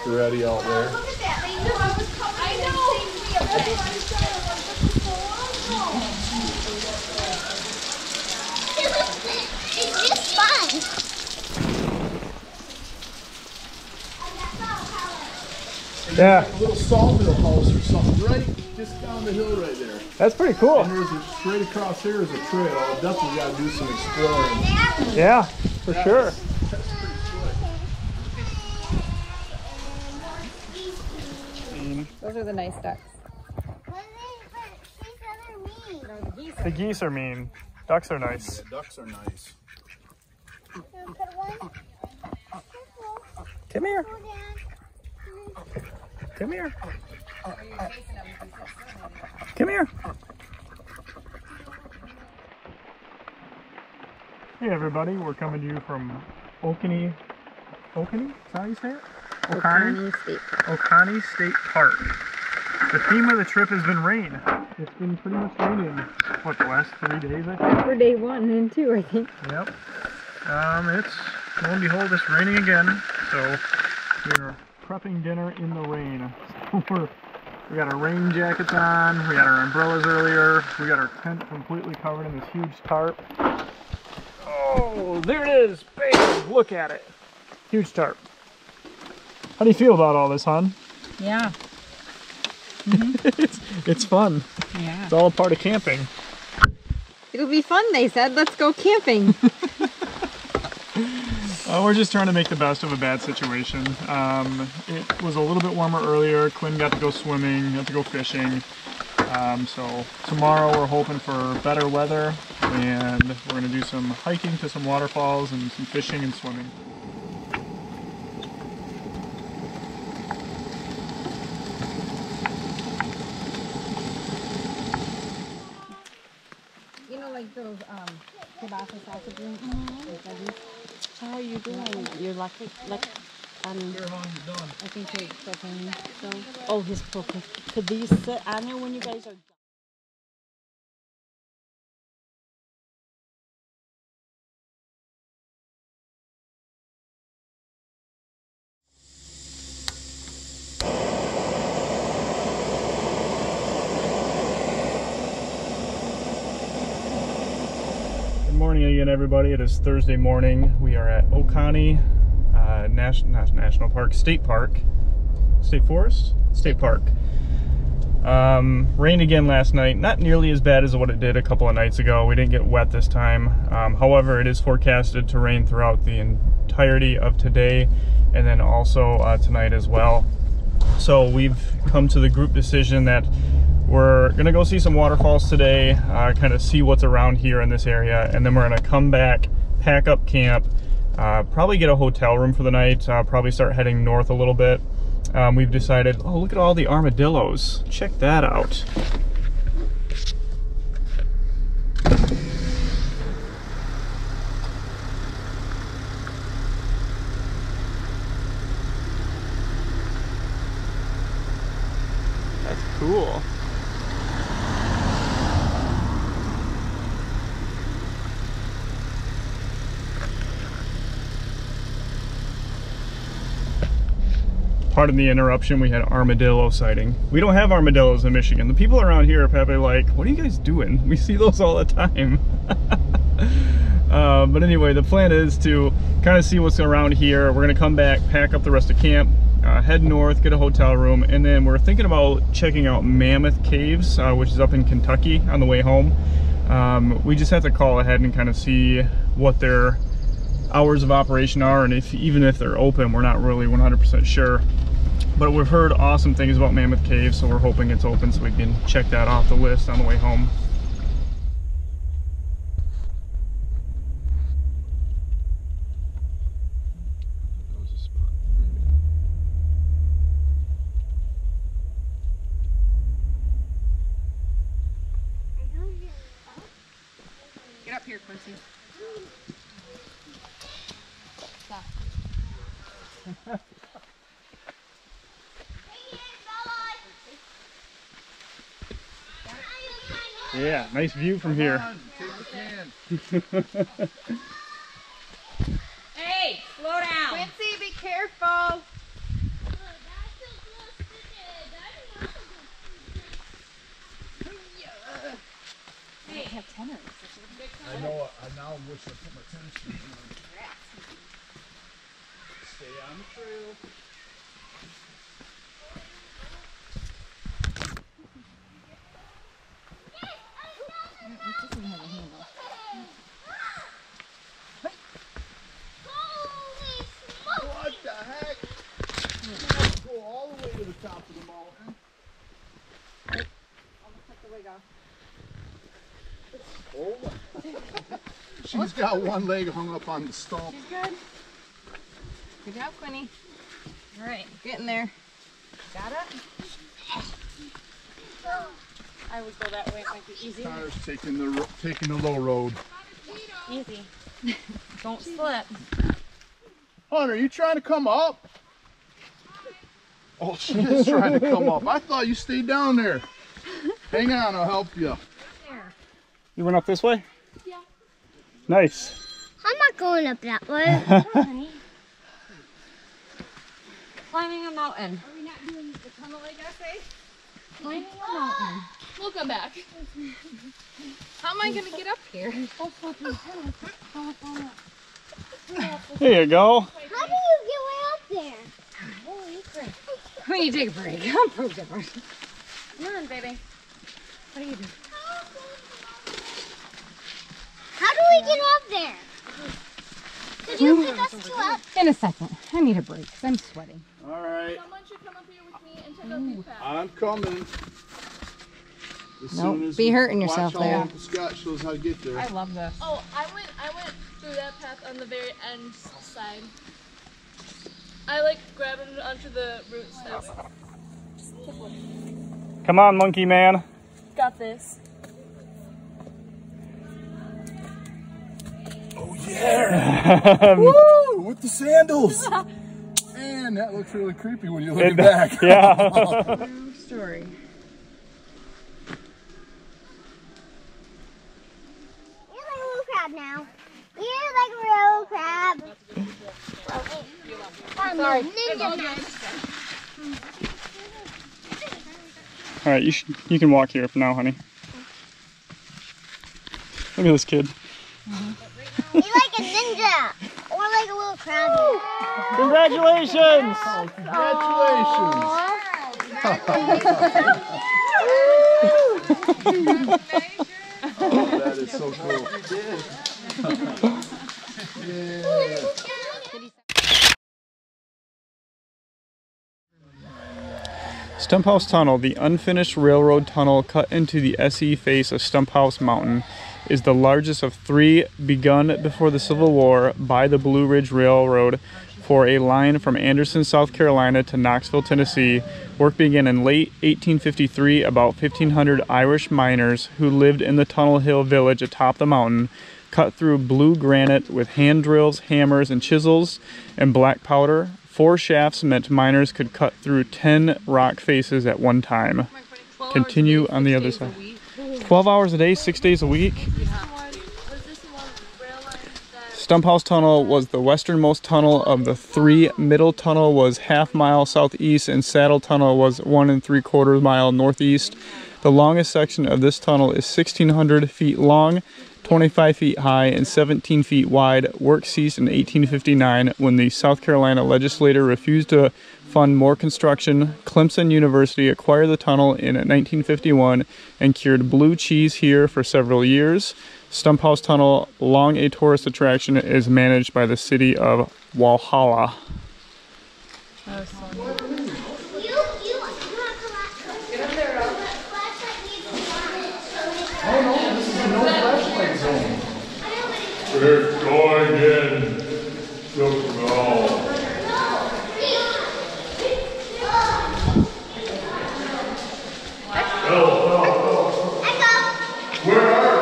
Swimming doctor Eddie out there. It's just fun. Yeah. A little sawmill house or something, right just down the hill right there. That's pretty cool. And there's a straight across here is a trail. I'll definitely got to do some exploring. Yeah, for sure. Those are the nice ducks. The geese are mean. Ducks are nice. ducks are nice. Come here. Come here. Come here. Hey everybody, we're coming to you from Oconee. Oconee? Is that how you say it? Oconee State Oconee State Park. The theme of the trip has been rain. It's been pretty much raining, what, the last three days, I think? For day one and two, I think. Yep. Um, it's, lo and behold, it's raining again. So we're prepping dinner in the rain. we're, we got our rain jackets on. We had our umbrellas earlier. We got our tent completely covered in this huge tarp. Oh, there it is. Bam! Look at it. Huge tarp. How do you feel about all this, hon? Yeah. it's, it's fun. Yeah. It's all a part of camping. It'll be fun, they said. Let's go camping. Uh, we're just trying to make the best of a bad situation. Um, it was a little bit warmer earlier. Quinn got to go swimming, got to go fishing. Um, so tomorrow we're hoping for better weather and we're going to do some hiking to some waterfalls and some fishing and swimming. Those um, kielbasa salsa drinks? How are you doing? You're lucky. Like, um, I think they're cooking. So. oh, his cooking. Could these sit on there when you guys are? Good morning again, everybody. It is Thursday morning. We are at Oconee uh, National Park, State Park, State Forest, State Park. Um, rained again last night. Not nearly as bad as what it did a couple of nights ago. We didn't get wet this time. Um, however, it is forecasted to rain throughout the entirety of today, and then also uh, tonight as well. So we've come to the group decision that we're gonna go see some waterfalls today, uh, kind of see what's around here in this area, and then we're gonna come back, pack up camp, uh, probably get a hotel room for the night, uh, probably start heading north a little bit. Um, we've decided, oh, look at all the armadillos. Check that out. Pardon the interruption, we had armadillo sighting. We don't have armadillos in Michigan. The people around here are probably like, what are you guys doing? We see those all the time. uh, but anyway, the plan is to kind of see what's around here. We're gonna come back, pack up the rest of camp, uh, head north, get a hotel room, and then we're thinking about checking out Mammoth Caves, uh, which is up in Kentucky on the way home. Um, we just have to call ahead and kind of see what their hours of operation are, and if even if they're open, we're not really 100% sure. But we've heard awesome things about Mammoth Cave, so we're hoping it's open so we can check that off the list on the way home. Nice view from here. Hey, slow down. Quincy, be careful. Hey, have tenors. I know. I now wish I put my tennis shoes on. Stay on the trail. What the heck? Go all the way to the top of the mountain. Oh. She's got one leg hung up on the stump. She's good. Good job, Quinny. All right, getting there. Got it? I would go that way. It might be easier. Tyler's taking the taking the low road. Easy. Don't slip. Hunter, are you trying to come up? Oh, she is trying to come up. I thought you stayed down there. Hang on, I'll help you. You went up this way? Yeah. Nice. I'm not going up that way. honey. Climbing a mountain. Are we not doing the tunnel like I say? Eh? Climbing a mountain. We'll come back. How am I going to get up here? There you go. How do you get way up there? Holy crap. We need to take a break. I'm pro different. Come on, baby. What are you doing? How do we get up there? Could you pick us two up? In a second. I need a break 'cause I'm sweating. All right. Someone should come up here with me and check out these paths. I'm coming. As Nope, soon as be hurting yourself how there. Uncle Scott shows how to get there. I love this. Oh, I went I went through that path on the very end side. I like grabbing onto the roots. Come on, monkey man. Got this. Oh yeah. Woo! With the sandals. Man, that looks really creepy when you look It- back. yeah. True story. You're like a little crab now. You're like a real crab. I'm Sorry. ninja master. All right, you sh- you can walk here for now, honey. Look at this kid. You're like a ninja. Or like a little crab. Congratulations! Oh, that is so cool. Stump House Tunnel, the unfinished railroad tunnel cut into the SE face of Stump House Mountain, is the largest of three begun before the Civil War by the Blue Ridge Railroad for a line from Anderson, South Carolina to Knoxville, Tennessee. Work began in late 1853. About 1,500 Irish miners who lived in the Tunnel Hill village atop the mountain cut through blue granite with hand drills, hammers, and chisels and black powder. Four shafts meant miners could cut through 10 rock faces at one time. Continue on the other side. 12 hours a day, six days a week. Stump House Tunnel was the westernmost tunnel of the three. Middle Tunnel was half mile southeast, and Saddle Tunnel was one and three quarter mile northeast. The longest section of this tunnel is 1,600 feet long, 25 feet high, and 17 feet wide. Work ceased in 1859 when the South Carolina legislature refused to fund more construction. Clemson University acquired the tunnel in 1951 and cured blue cheese here for several years. Stump House Tunnel, long a tourist attraction, is managed by the city of Walhalla. Oh no, this is a no flashlight zone. It's going in. Look now. Where are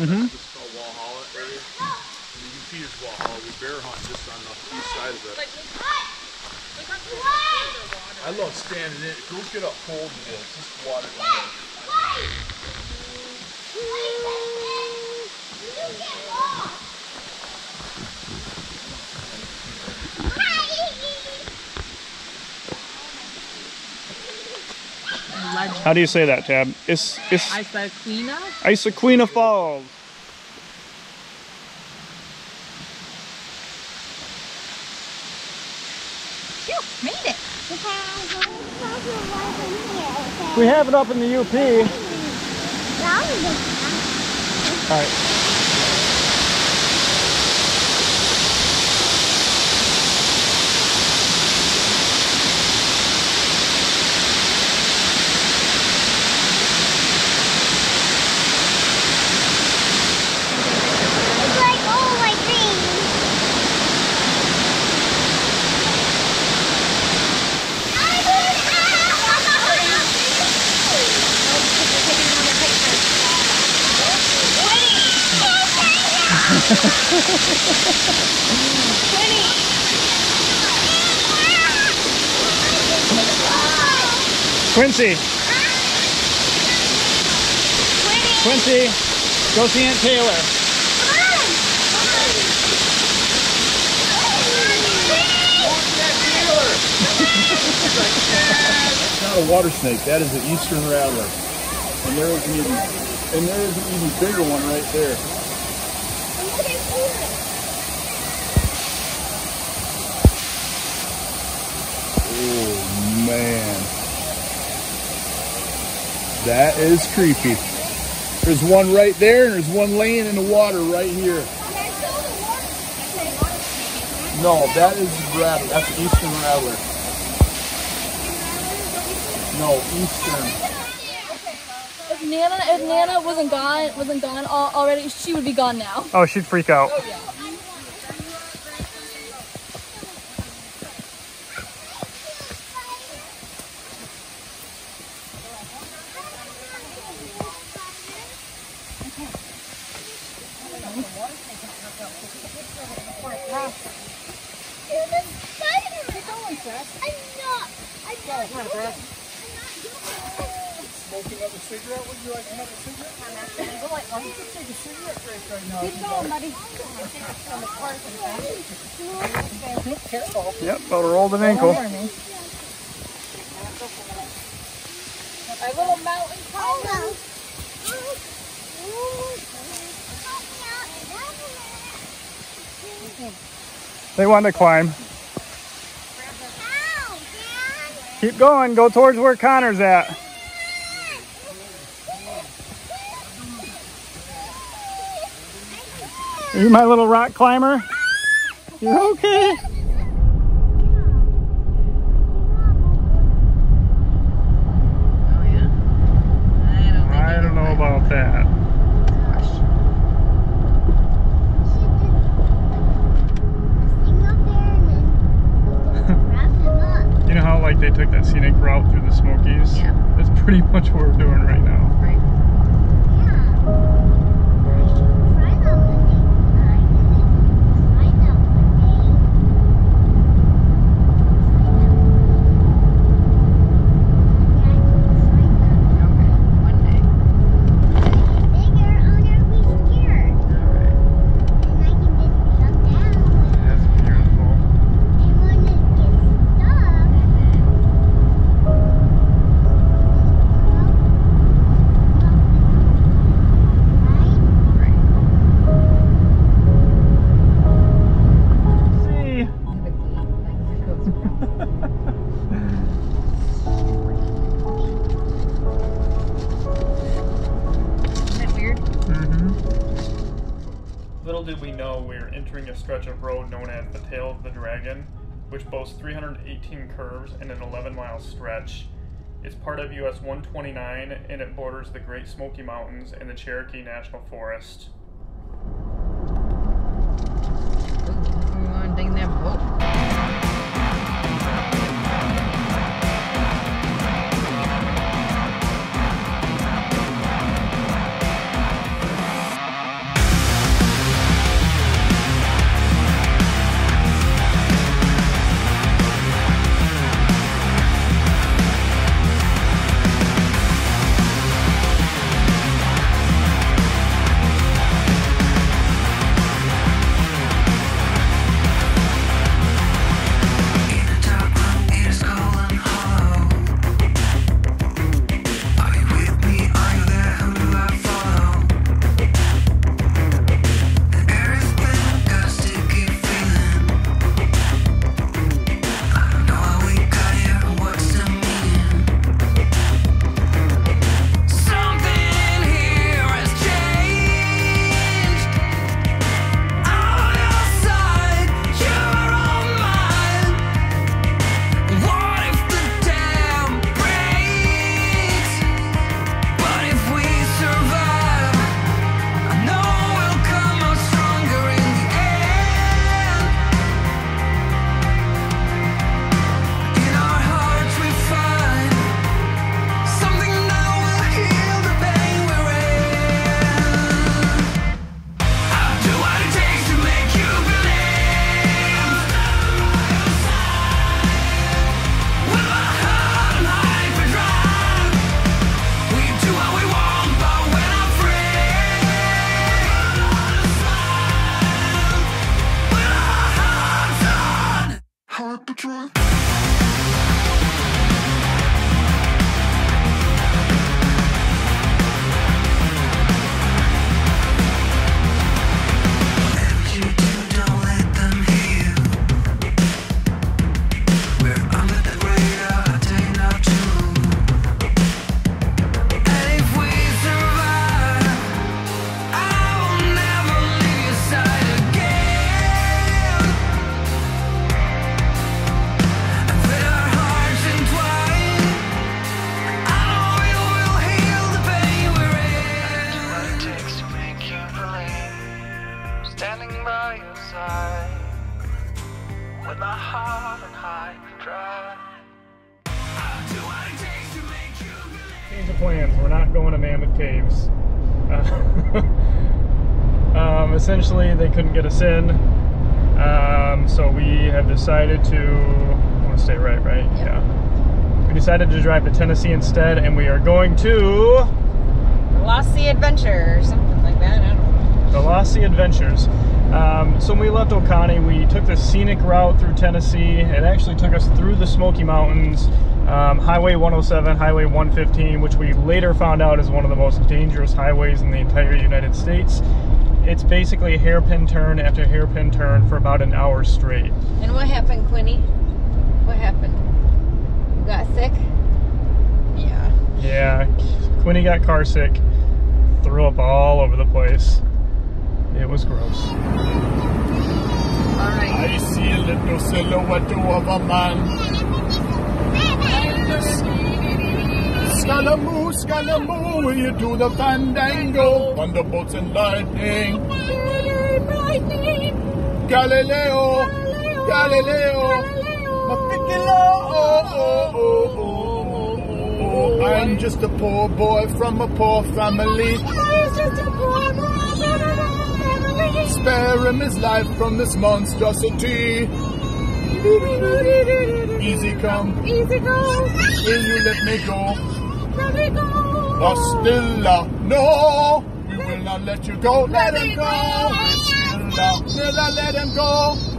Mm-hmm. This is called Walhalla area. And the UP is Walhalla. We bear hunt just on the east side of it. I love standing in it. Go get up cold it is. Just water. in it. How do you say that, Tab? Is is Issaqueena? Issaqueena Falls. Phew, made it. We have it up in the UP. All right. Quincy. Quincy, go see Aunt Taylor. It's not a water snake. That is an eastern rattler. And there is an even, and there is an even bigger one right there. Oh man, that is creepy. There's one right there, and there's one laying in the water right here. No, that is rattler. That's an eastern rattler. No, eastern. If Nana, if Nana wasn't gone, wasn't gone already, she would be gone now. Oh, she'd freak out. Oh, Smoking up a cigarette? Would you like to have a cigarette? Why don't you take a cigarette break right now? Keep going, buddy. Careful. Yep, about a rolled an ankle. My little mountain climber. Want to climb. Keep going. Go towards where Connor's at. Are you my little rock climber? You're okay. Boasts 318 curves and an 11 mile stretch. It's part of US 129 and it borders the Great Smoky Mountains and the Cherokee National Forest. Dig that boat. Decided to drive to Tennessee instead, and we are going to Lost Sea Adventure or something like that. I don't know. the Lost Sea Adventures. Um, so when we left Oconee, we took the scenic route through Tennessee. It actually took us through the Smoky Mountains, um, Highway 107, Highway 115, which we later found out is one of the most dangerous highways in the entire United States. It's basically hairpin turn after hairpin turn for about an hour straight. And what happened, Quinny? What happened? You got sick? Yeah. Yeah, Quinny got car sick, threw up all over the place. It was gross. I see a little silhouette of a man. Scalamoo, Scalamoo, you do the fandango, thunderbolts and lightning. Galileo, Galileo, Mapiccolo, I'm just a poor boy from a poor family. Spare him his life from this monstrosity. Easy come, easy go. Will you let me go? Let me go. Hostilla, no, we will not let you go. Let, him go. Hostilla, will I let him go?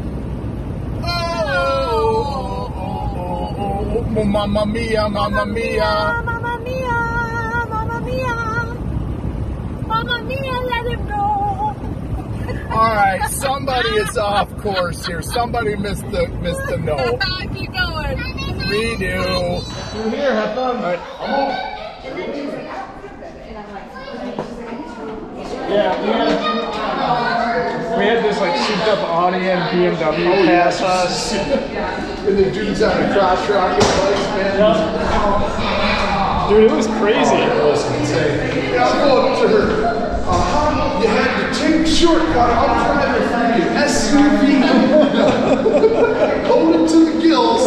Oh, oh, mamma mia, mamma mia. Mamma mia, mamma mia, mamma mia, let him go. All right, somebody is off course here. Somebody missed the missed the note. Keep going. Redo. Through here, have fun. Yeah, we had, we had this like souped up Audi and BMW pass us. And the dude's on a cross rocket bikes, man. Dude, it was crazy. Yeah, I'm going up to her. Uh-huh. You had to take the shortcut. I'll drive it for you. SUV. Hold it to the gills.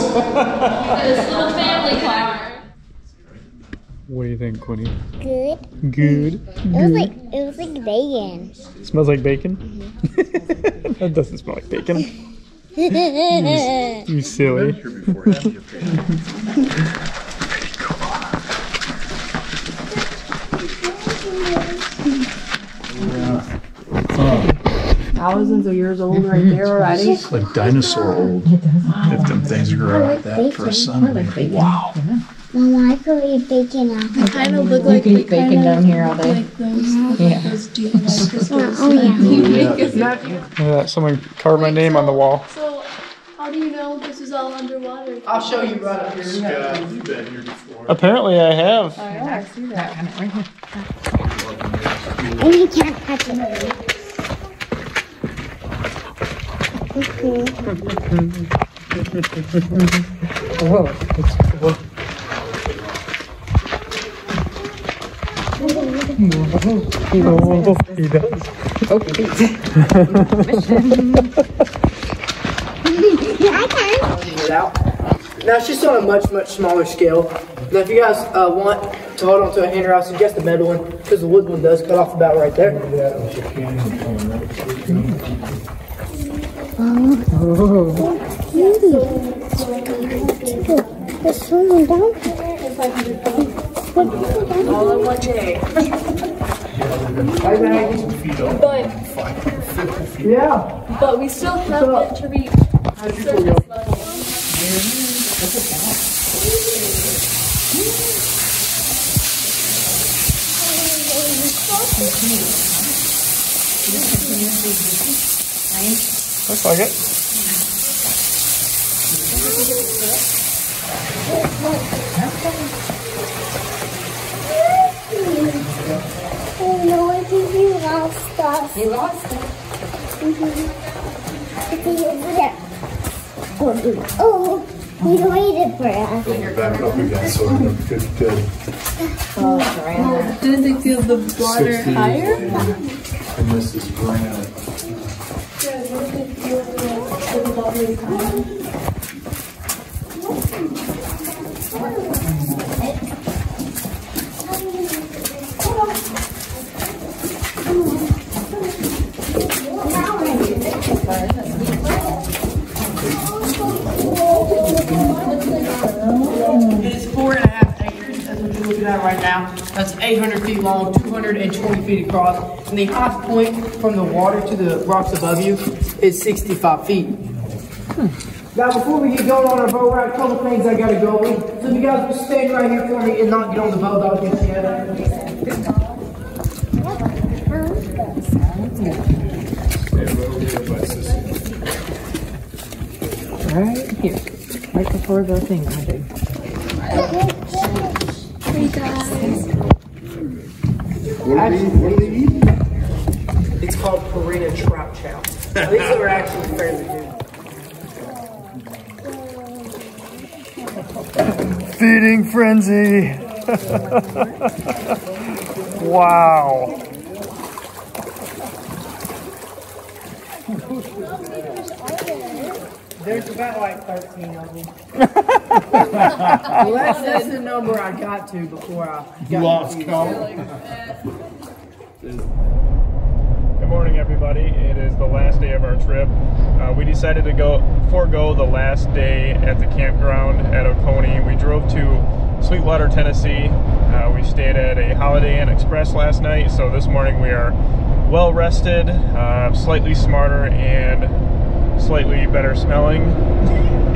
This little family car. What do you think, Quinny? Good. Good. It was like it was like bacon. Smells like bacon? Mm-hmm. that doesn't smell like bacon. You, you silly. Thousands of years old right there already. It's like dinosaur old. If them things grow like that for a sun. Wow. Mama, I could eat bacon now. They kind of look You like can they eat bacon down here all day. Like those, uh-huh. Yeah. those DNA crystals. Oh, oh, yeah. You make Look at that, someone carved my name on the wall. So, how do you know this is all underwater? I'll show you right up here. Scott, you've been here before. Apparently I have. Yeah, I see that kind of right here. And you can't touch it. Okay. Whoa. Whoa. He does. I can. Now it's just on a much, much smaller scale. Now if you guys uh, want to hold on to a hanger, I suggest the metal one because the wood one does cut off about right there. There's someone down All in one day. But, Yeah. but we still have yet to reach surface level. Looks like it. No, I think he lost us. He lost us? Mm-hmm. I think over there. Oh, oh, he waited for us. Back up again, so good, good. Oh, didn't they feel the water 60. higher? And this is granite. It is four and a half acres, that's what you're looking at right now. That's 800 feet long, 220 feet across, and the highest point from the water to the rocks above you is 65 feet. Now, before we get going on our boat ride, a couple things I gotta go with. So if you guys will stand right here for me and not get on the boat, I'll get together. Right here. Right before the thing I do. Hey guys. What do they, what do they eat? It's called Purina Trout Chow. Now, These are actually fairly good. Feeding frenzy. wow. There's about like 13 of them. well, that's, that's the number I got to before I got Lost confused. count. Good morning, everybody. It is the last day of our trip. Uh, we decided to go forego the last day at the campground at Oconee. We drove to Sweetwater, Tennessee. Uh, we stayed at a Holiday Inn Express last night, so this morning we are well rested, uh, slightly smarter, and slightly better smelling.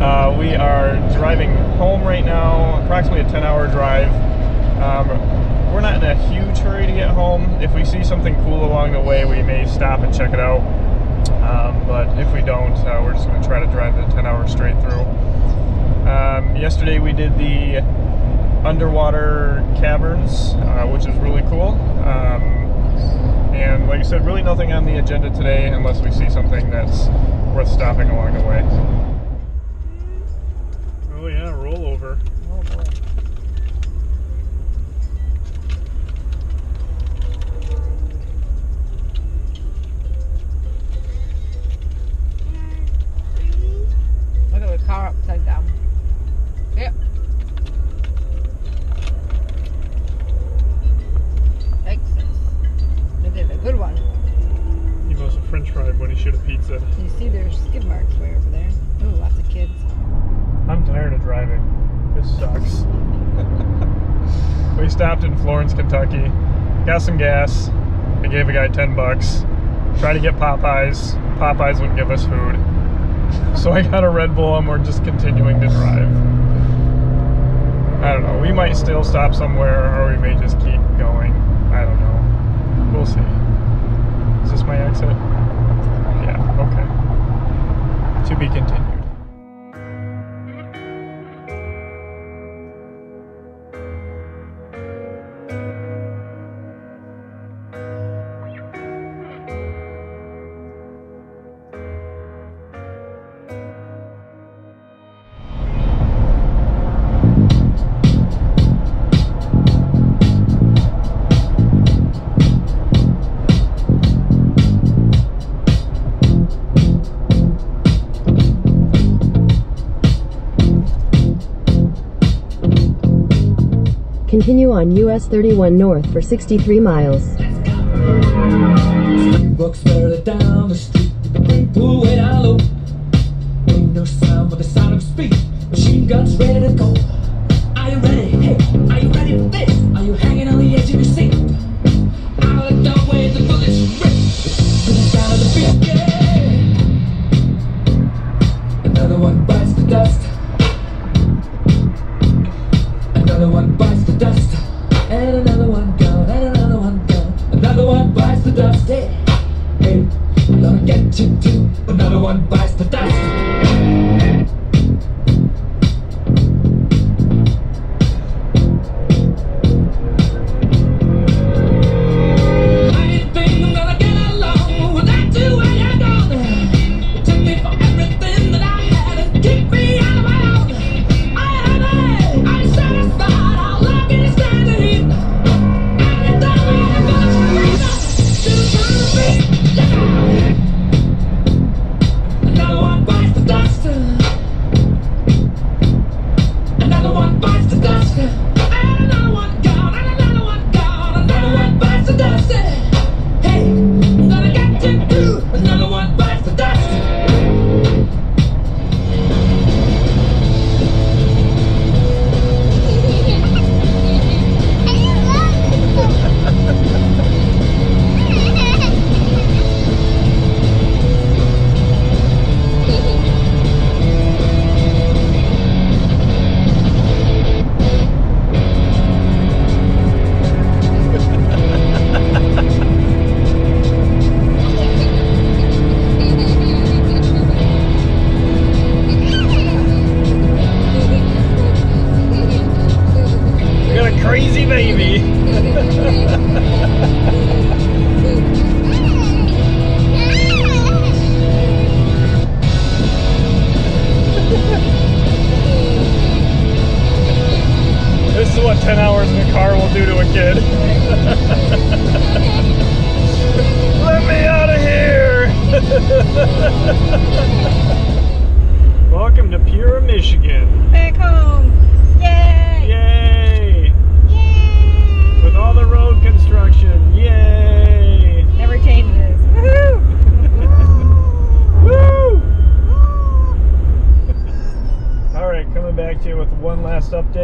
uh, we are driving home right now, approximately a 10 hour drive. Um, we're not in a huge hurry to get home. If we see something cool along the way, we may stop and check it out. Um, but if we don't, uh, we're just going to try to drive the 10 hours straight through. Um, yesterday we did the underwater caverns, uh, which is really cool. Um, and like I said, really nothing on the agenda today unless we see something that's worth stopping along the way. Oh yeah, rollover. Look at the car upside down. Yep. Did a good one. He must have french fried when he should have pizza. You see there's skid marks way over there. Ooh, lots of kids. I'm tired of driving. This sucks. we stopped in Florence, Kentucky, got some gas. I gave a guy 10 bucks. Tried to get Popeyes. Popeyes wouldn't give us food. So I got a Red Bull and we're just continuing to drive. I don't know. We might still stop somewhere or we may just keep going. I don't know. We'll see. Is this my exit? Yeah, okay. To be continued. Continue on US 31 North for 63 miles. Bucks further down the street, low. Ain't no sound but the sound of speed. Machine guns ready to go.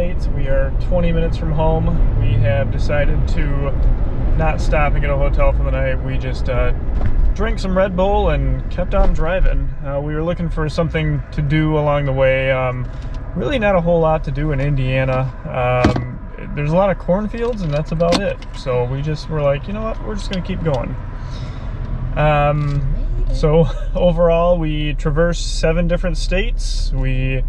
We are 20 minutes from home. We have decided to not stop and get a hotel for the night. We just uh, drank some Red Bull and kept on driving. Uh, we were looking for something to do along the way. Um, really, not a whole lot to do in Indiana. Um, there's a lot of cornfields, and that's about it. So we just were like, you know what? We're just gonna keep going. Um, so overall, we traversed seven different states. We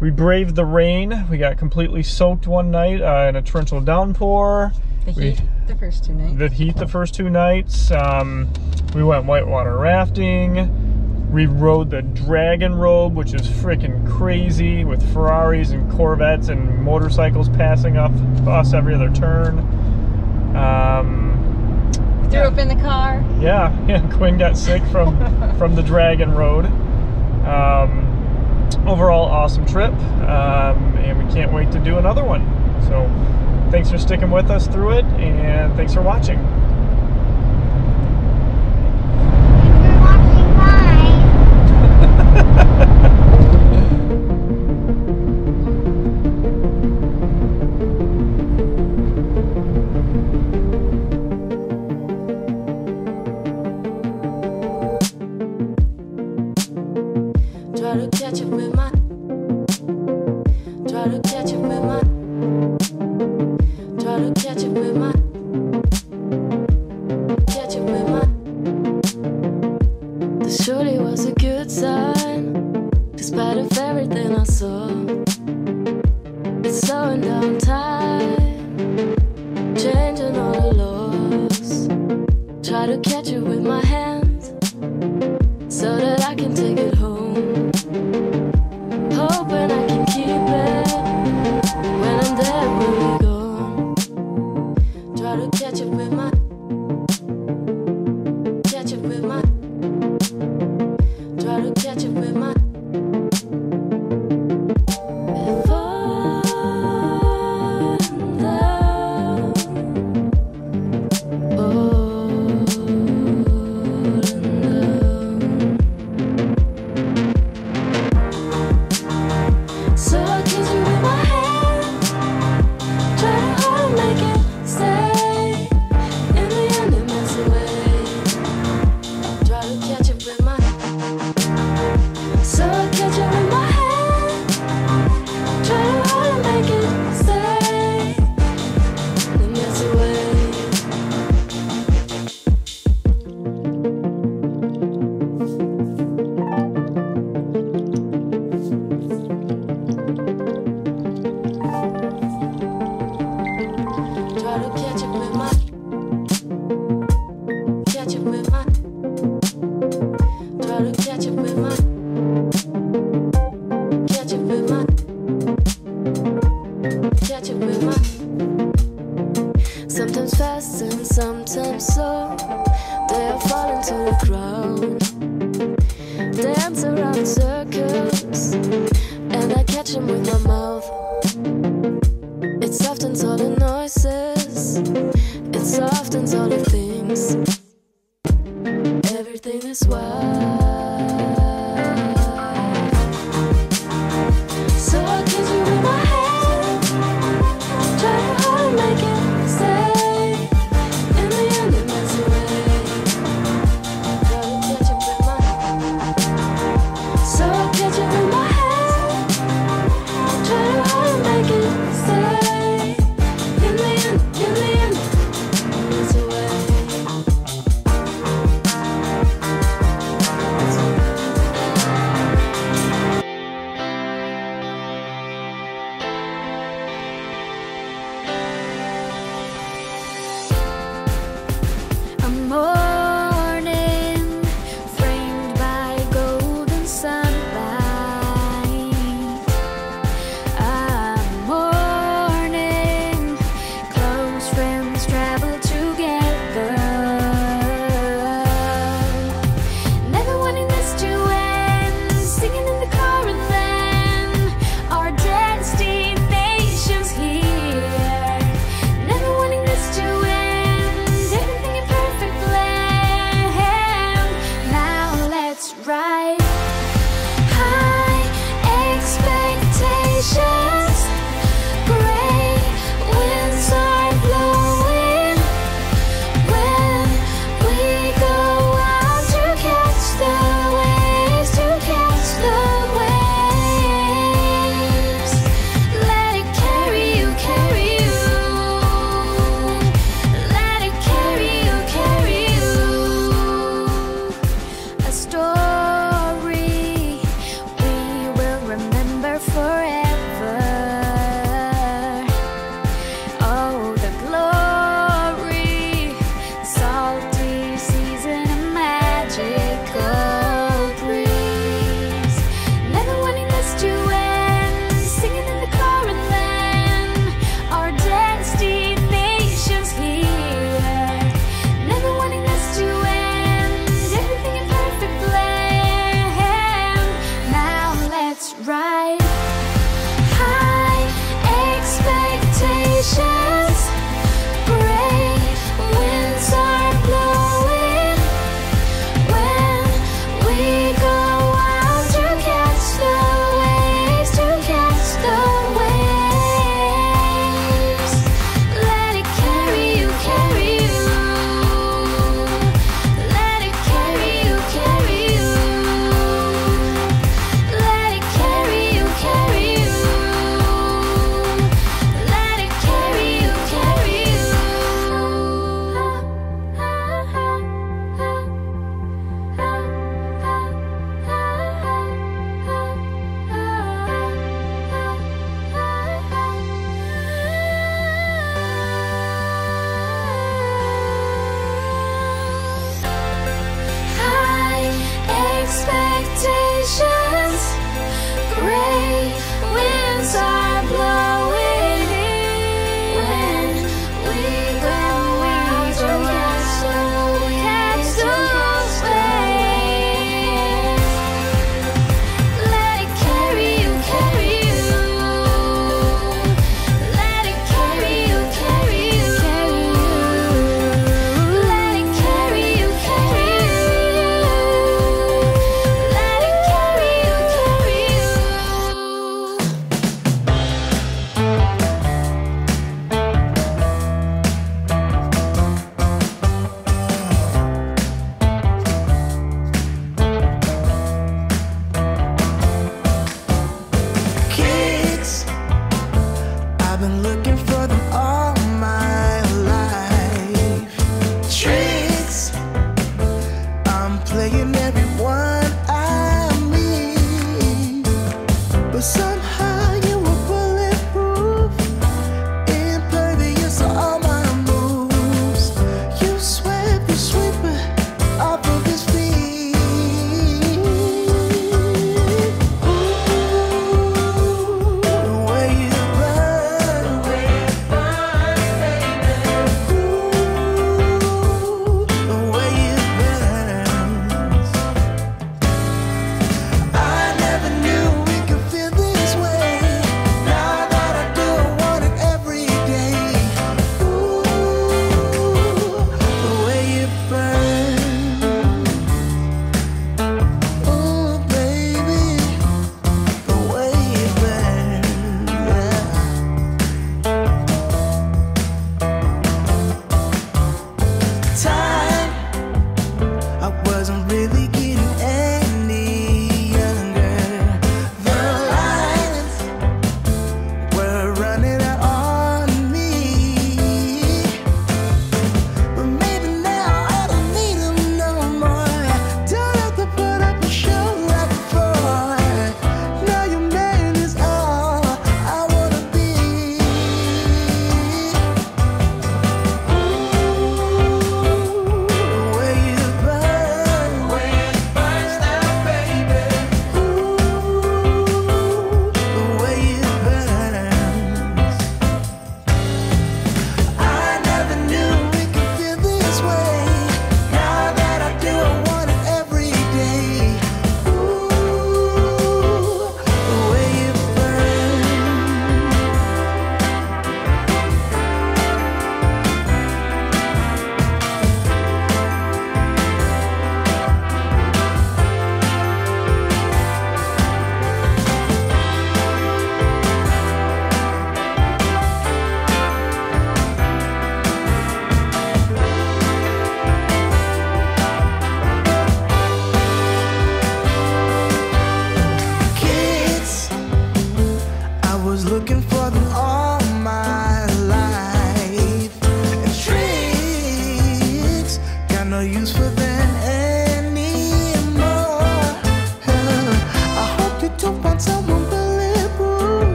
we braved the rain. We got completely soaked one night uh, in a torrential downpour. The We- heat, the first two nights. the heat the first two nights. Um, we went whitewater rafting. We rode the Dragon Road, which is freaking crazy with Ferraris and Corvettes and motorcycles passing up us every other turn. Um, Threw up in the car. yeah, yeah. Quinn got sick from from the Dragon Road. Um, overall, awesome trip, um, and we can't wait to do another one. So, thanks for sticking with us through it, and thanks for watching. Try